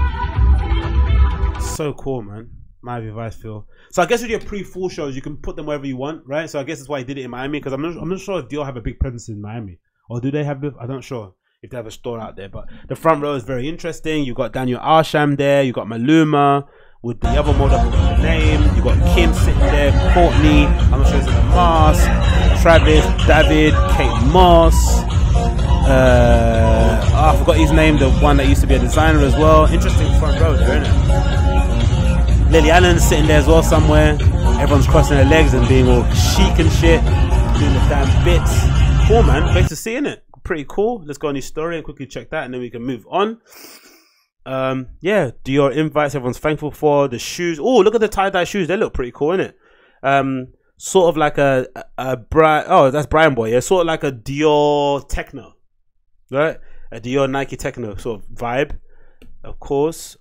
it? So cool, man. My advice, feel. So I guess with your pre-fall shows, you can put them wherever you want, right? So I guess that's why he did it in Miami because I'm not, I'm not sure if Dior have a big presence in Miami or do they have? I'm not sure if they have a store out there. But the front row is very interesting. You got Daniel Arsham there. You got Maluma with the other model with the name. You got Kim sitting there. Courtney. I'm not sure it's in the mask. Travis, David, Kate Moss. Uh, oh, I forgot his name. The one that used to be a designer as well. Interesting front row there, isn't it? Lily Allen's sitting there as well somewhere. Everyone's crossing their legs and being all chic and shit, doing the damn bits. Cool, man. Great to see, it. Pretty cool. Let's go on his story and quickly check that, and then we can move on. Um, yeah, Dior invites everyone's thankful for the shoes. Oh, look at the tie dye shoes. They look pretty cool, innit? Um, sort of like a a, a Bri- Oh, that's Bryanboy. Yeah, sort of like a Dior Techno, right? A Dior Nike Techno sort of vibe, of course.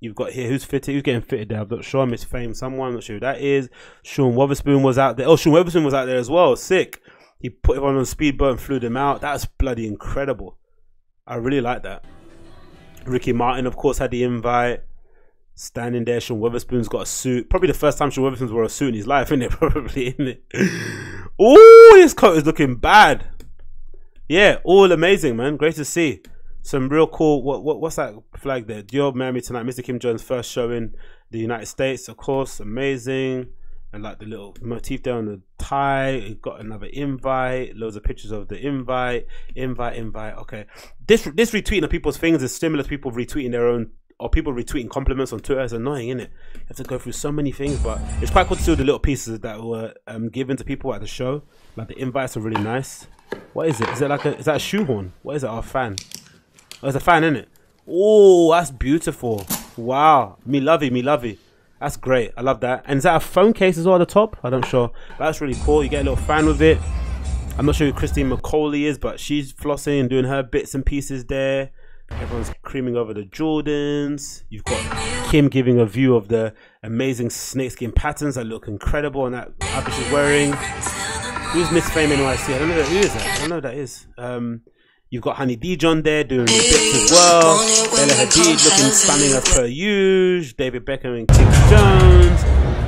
You've got here who's fitted, who's getting fitted there. I'm not sure. Miss Fame, someone. I'm not sure who that is. Sean Wotherspoon was out there. Oh, Sean Wotherspoon was out there as well. Sick. He put him on a speedboat and flew them out. That's bloody incredible. I really like that. Ricky Martin, of course, had the invite. Standing there, Sean Wotherspoon's got a suit. Probably the first time Sean Wotherspoon's wore a suit in his life, [laughs] isn't it? Probably, isn't it? Ooh, this coat is looking bad. Yeah, all amazing, man. Great to see. Some real cool. What, what what's that flag there? Dior Miami tonight. Mr. Kim Jones first show in the United States, of course. Amazing. And like the little motif there on the tie. It got another invite. Loads of pictures of the invite. Invite, invite. Okay. This this retweeting of people's things is similar to people retweeting their own or people retweeting compliments on Twitter. It's annoying, isn't it? You have to go through so many things, but it's quite cool to see the little pieces that were um, given to people at the show. Like the invites are really nice. What is it? Is it like a is that a shoehorn? What is it? Oh, a fan. Oh, it's a fan, isn't it? Oh, that's beautiful. Wow. Me lovey, me lovey. That's great. I love that. And is that a phone case as well at the top? I'm not sure. But that's really cool. You get a little fan with it. I'm not sure who Christine McCauley is, but she's flossing and doing her bits and pieces there. Everyone's creaming over the Jordans. You've got Kim giving a view of the amazing snakeskin patterns that look incredible and that outfit she's wearing. Who's Miss Fame NYC? I don't know who is that. I don't know who that is. Um, you've got Honey Dijon there doing the bits as well. Bella Hadid looking stunning as per usual. David Beckham and Kim Jones.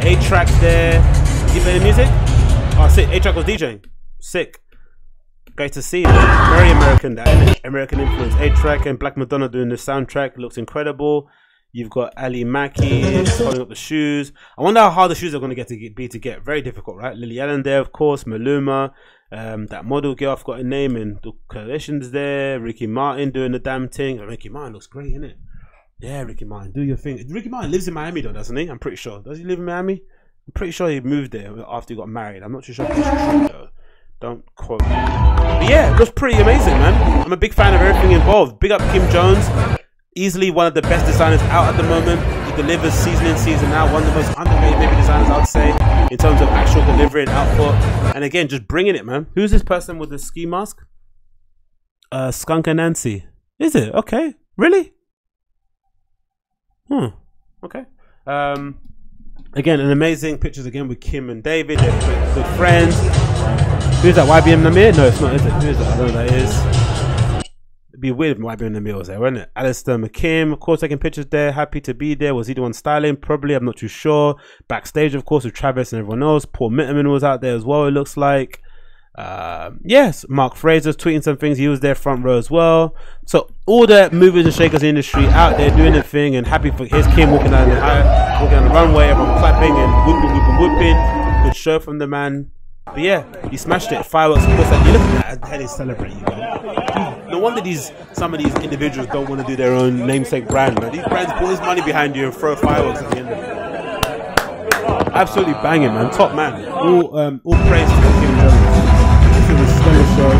A-Trak there. Is he playing music? Oh, sick. A-Trak was DJing. Sick. Great to see. Very American, that? American influence. A-Trak and Black Madonna doing the soundtrack looks incredible. You've got Ali Maki holding up the shoes. I wonder how hard the shoes are going to get to be to get. Very difficult, right? Lily Allen there, of course. Maluma, um, that model girl, I've got a name, and the coalition's there. Ricky Martin doing the damn thing. Ricky Martin looks great, isn't it? Yeah, Ricky Martin, do your thing. Ricky Martin lives in Miami, though, doesn't he? I'm pretty sure. Does he live in Miami? I'm pretty sure he moved there after he got married. I'm not too sure. Don't quote me. But yeah, it was pretty amazing, man. I'm a big fan of everything involved. Big up Kim Jones. Easily one of the best designers out at the moment. He delivers season in, season out. One of the most underrated baby designers, I would say, in terms of actual delivery and output. And again, just bringing it, man. Who's this person with the ski mask? Uh, Skunk and Nancy. Is it? Okay. Really? Hmm. Okay. Um, again, an amazing pictures again with Kim and David. They're good friends. Who's that? YBM Namir? No, it's not, is it? Who is that? I don't know who that is. Be weird if YBM Namir was there, wouldn't it? Alastair McKimm, of course, taking pictures there. Happy to be there. Was he the one styling? Probably. I'm not too sure. Backstage, of course, with Travis and everyone else. Paul Mittleman was out there as well, it looks like. Um, yes, Mark Fraser's tweeting some things. He was there front row as well. So all the movers and shakers in the industry out there doing their thing and happy for his Kim walking down the high, walking down the runway, everyone clapping and whooping, whooping, whooping. Good show from the man. But yeah, he smashed it. Fireworks, of course. Like, you look at that, how they celebrate you, man. No wonder these some of these individuals don't want to do their own namesake brand, man. These brands put this money behind you and throw fireworks at the end of it. Absolutely banging, man. Top man. All um, all praise to Kim Jones. This was a show.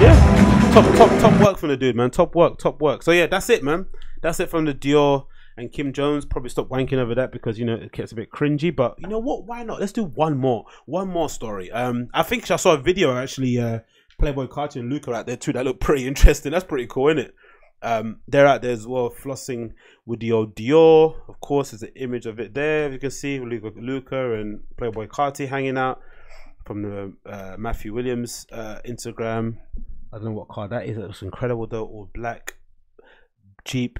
Yeah, top top top work from the dude, man. Top work, top work. So yeah, that's it, man. That's it from the Dior and Kim Jones. Probably stopped wanking over that because you know it gets a bit cringy. But you know what? Why not? Let's do one more, one more story. Um, I think I saw a video actually. Uh, Playboi Carti and Luka out there too. That looked pretty interesting. That's pretty cool, isn't it? Um, they're out there as well, flossing with the old Dior. Of course, there's an image of it there. You can see Luka, and Playboi Carti hanging out from the uh, Matthew Williams uh, Instagram. I don't know what car that is. It looks incredible though. All black, cheap.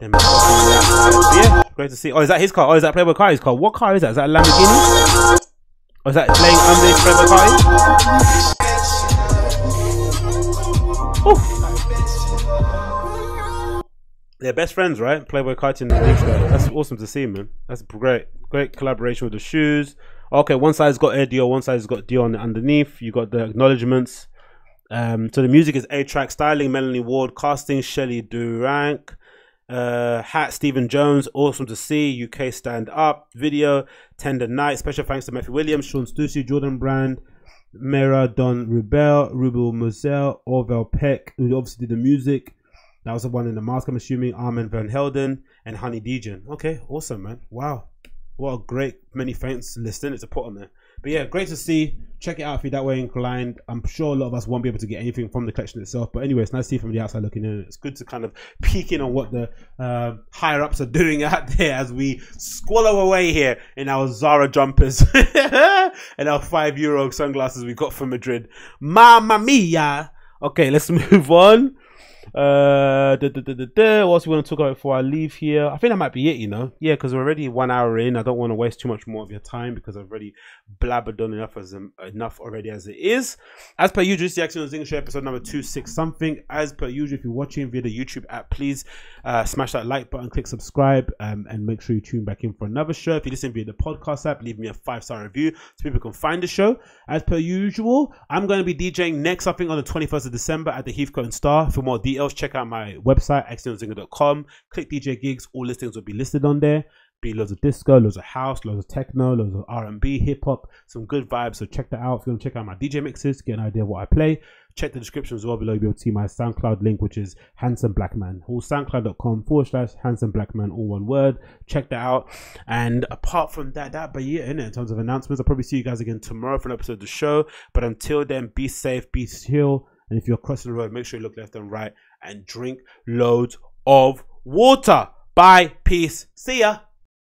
Then yeah, great to see. Oh, is that his car? Oh, is that Playboi Carti's car? What car is that? Is that a Lamborghini? Or is that playing under Playboi Carti? They're best friends, right? Playboi Carti and Big Sky. That's awesome to see, man. That's great. Great collaboration with the shoes. Okay, one side's got Air Dior, one side's got Dior underneath. You got the acknowledgements. Um, so the music is A-Trak styling, Melanie Ward, casting, Shelly Durkan, uh, hat, Stephen Jones, awesome to see. UK stand up, video, Tender Night. Special thanks to Matthew Williams, Shawn Stussy, Jordan Brand, Mera Don Rubell, Rubell Moselle, Orville Peck, who obviously did the music. That was the one in the mask, I'm assuming. Armand Van Helden and Honey Dijon. Okay, awesome, man. Wow. What a great many thanks listing it to put on there. But yeah, great to see. Check it out if you're that way inclined. I'm sure a lot of us won't be able to get anything from the collection itself. But anyway, it's nice to see from the outside looking in. It's good to kind of peek in on what the uh, higher ups are doing [laughs] out there as we swallow away here in our Zara jumpers [laughs] and our five euro sunglasses we got from Madrid. Mamma mia! Okay, let's [laughs] move on. Uh, da, da, da, da, da. what else we want to talk about before I leave here? I think that might be it, you know. Yeah, because we're already one hour in. I don't want to waste too much more of your time because I've already blabbered on enough as um, enough already as it is. As per usual, the Agostinho Zinga Show episode number two six something. As per usual, if you're watching via the YouTube app, please uh, smash that like button, click subscribe, um, and make sure you tune back in for another show. If you listen via the podcast app, leave me a five star review so people can find the show. As per usual, I'm going to be DJing next, I think, on the 21st of December at the Heathcote and Star. For more details, check out my website, agostinhozinga.com. Click DJ gigs, all listings will be listed on there. Be loads of disco, loads of house, loads of techno, loads of R&B, hip hop, some good vibes. So check that out. If you want to check out my DJ mixes, get an idea of what I play, check the description as well below. You'll be able to see my SoundCloud link, which is Handsome Black Man. All SoundCloud.com forward slash Handsome Black Man, all one word. Check that out. And apart from that, that but yeah, in, in terms of announcements, I'll probably see you guys again tomorrow for an episode of the show. But until then, be safe, be still. And if you're crossing the road, make sure you look left and right and drink loads of water. Bye. Peace. See ya.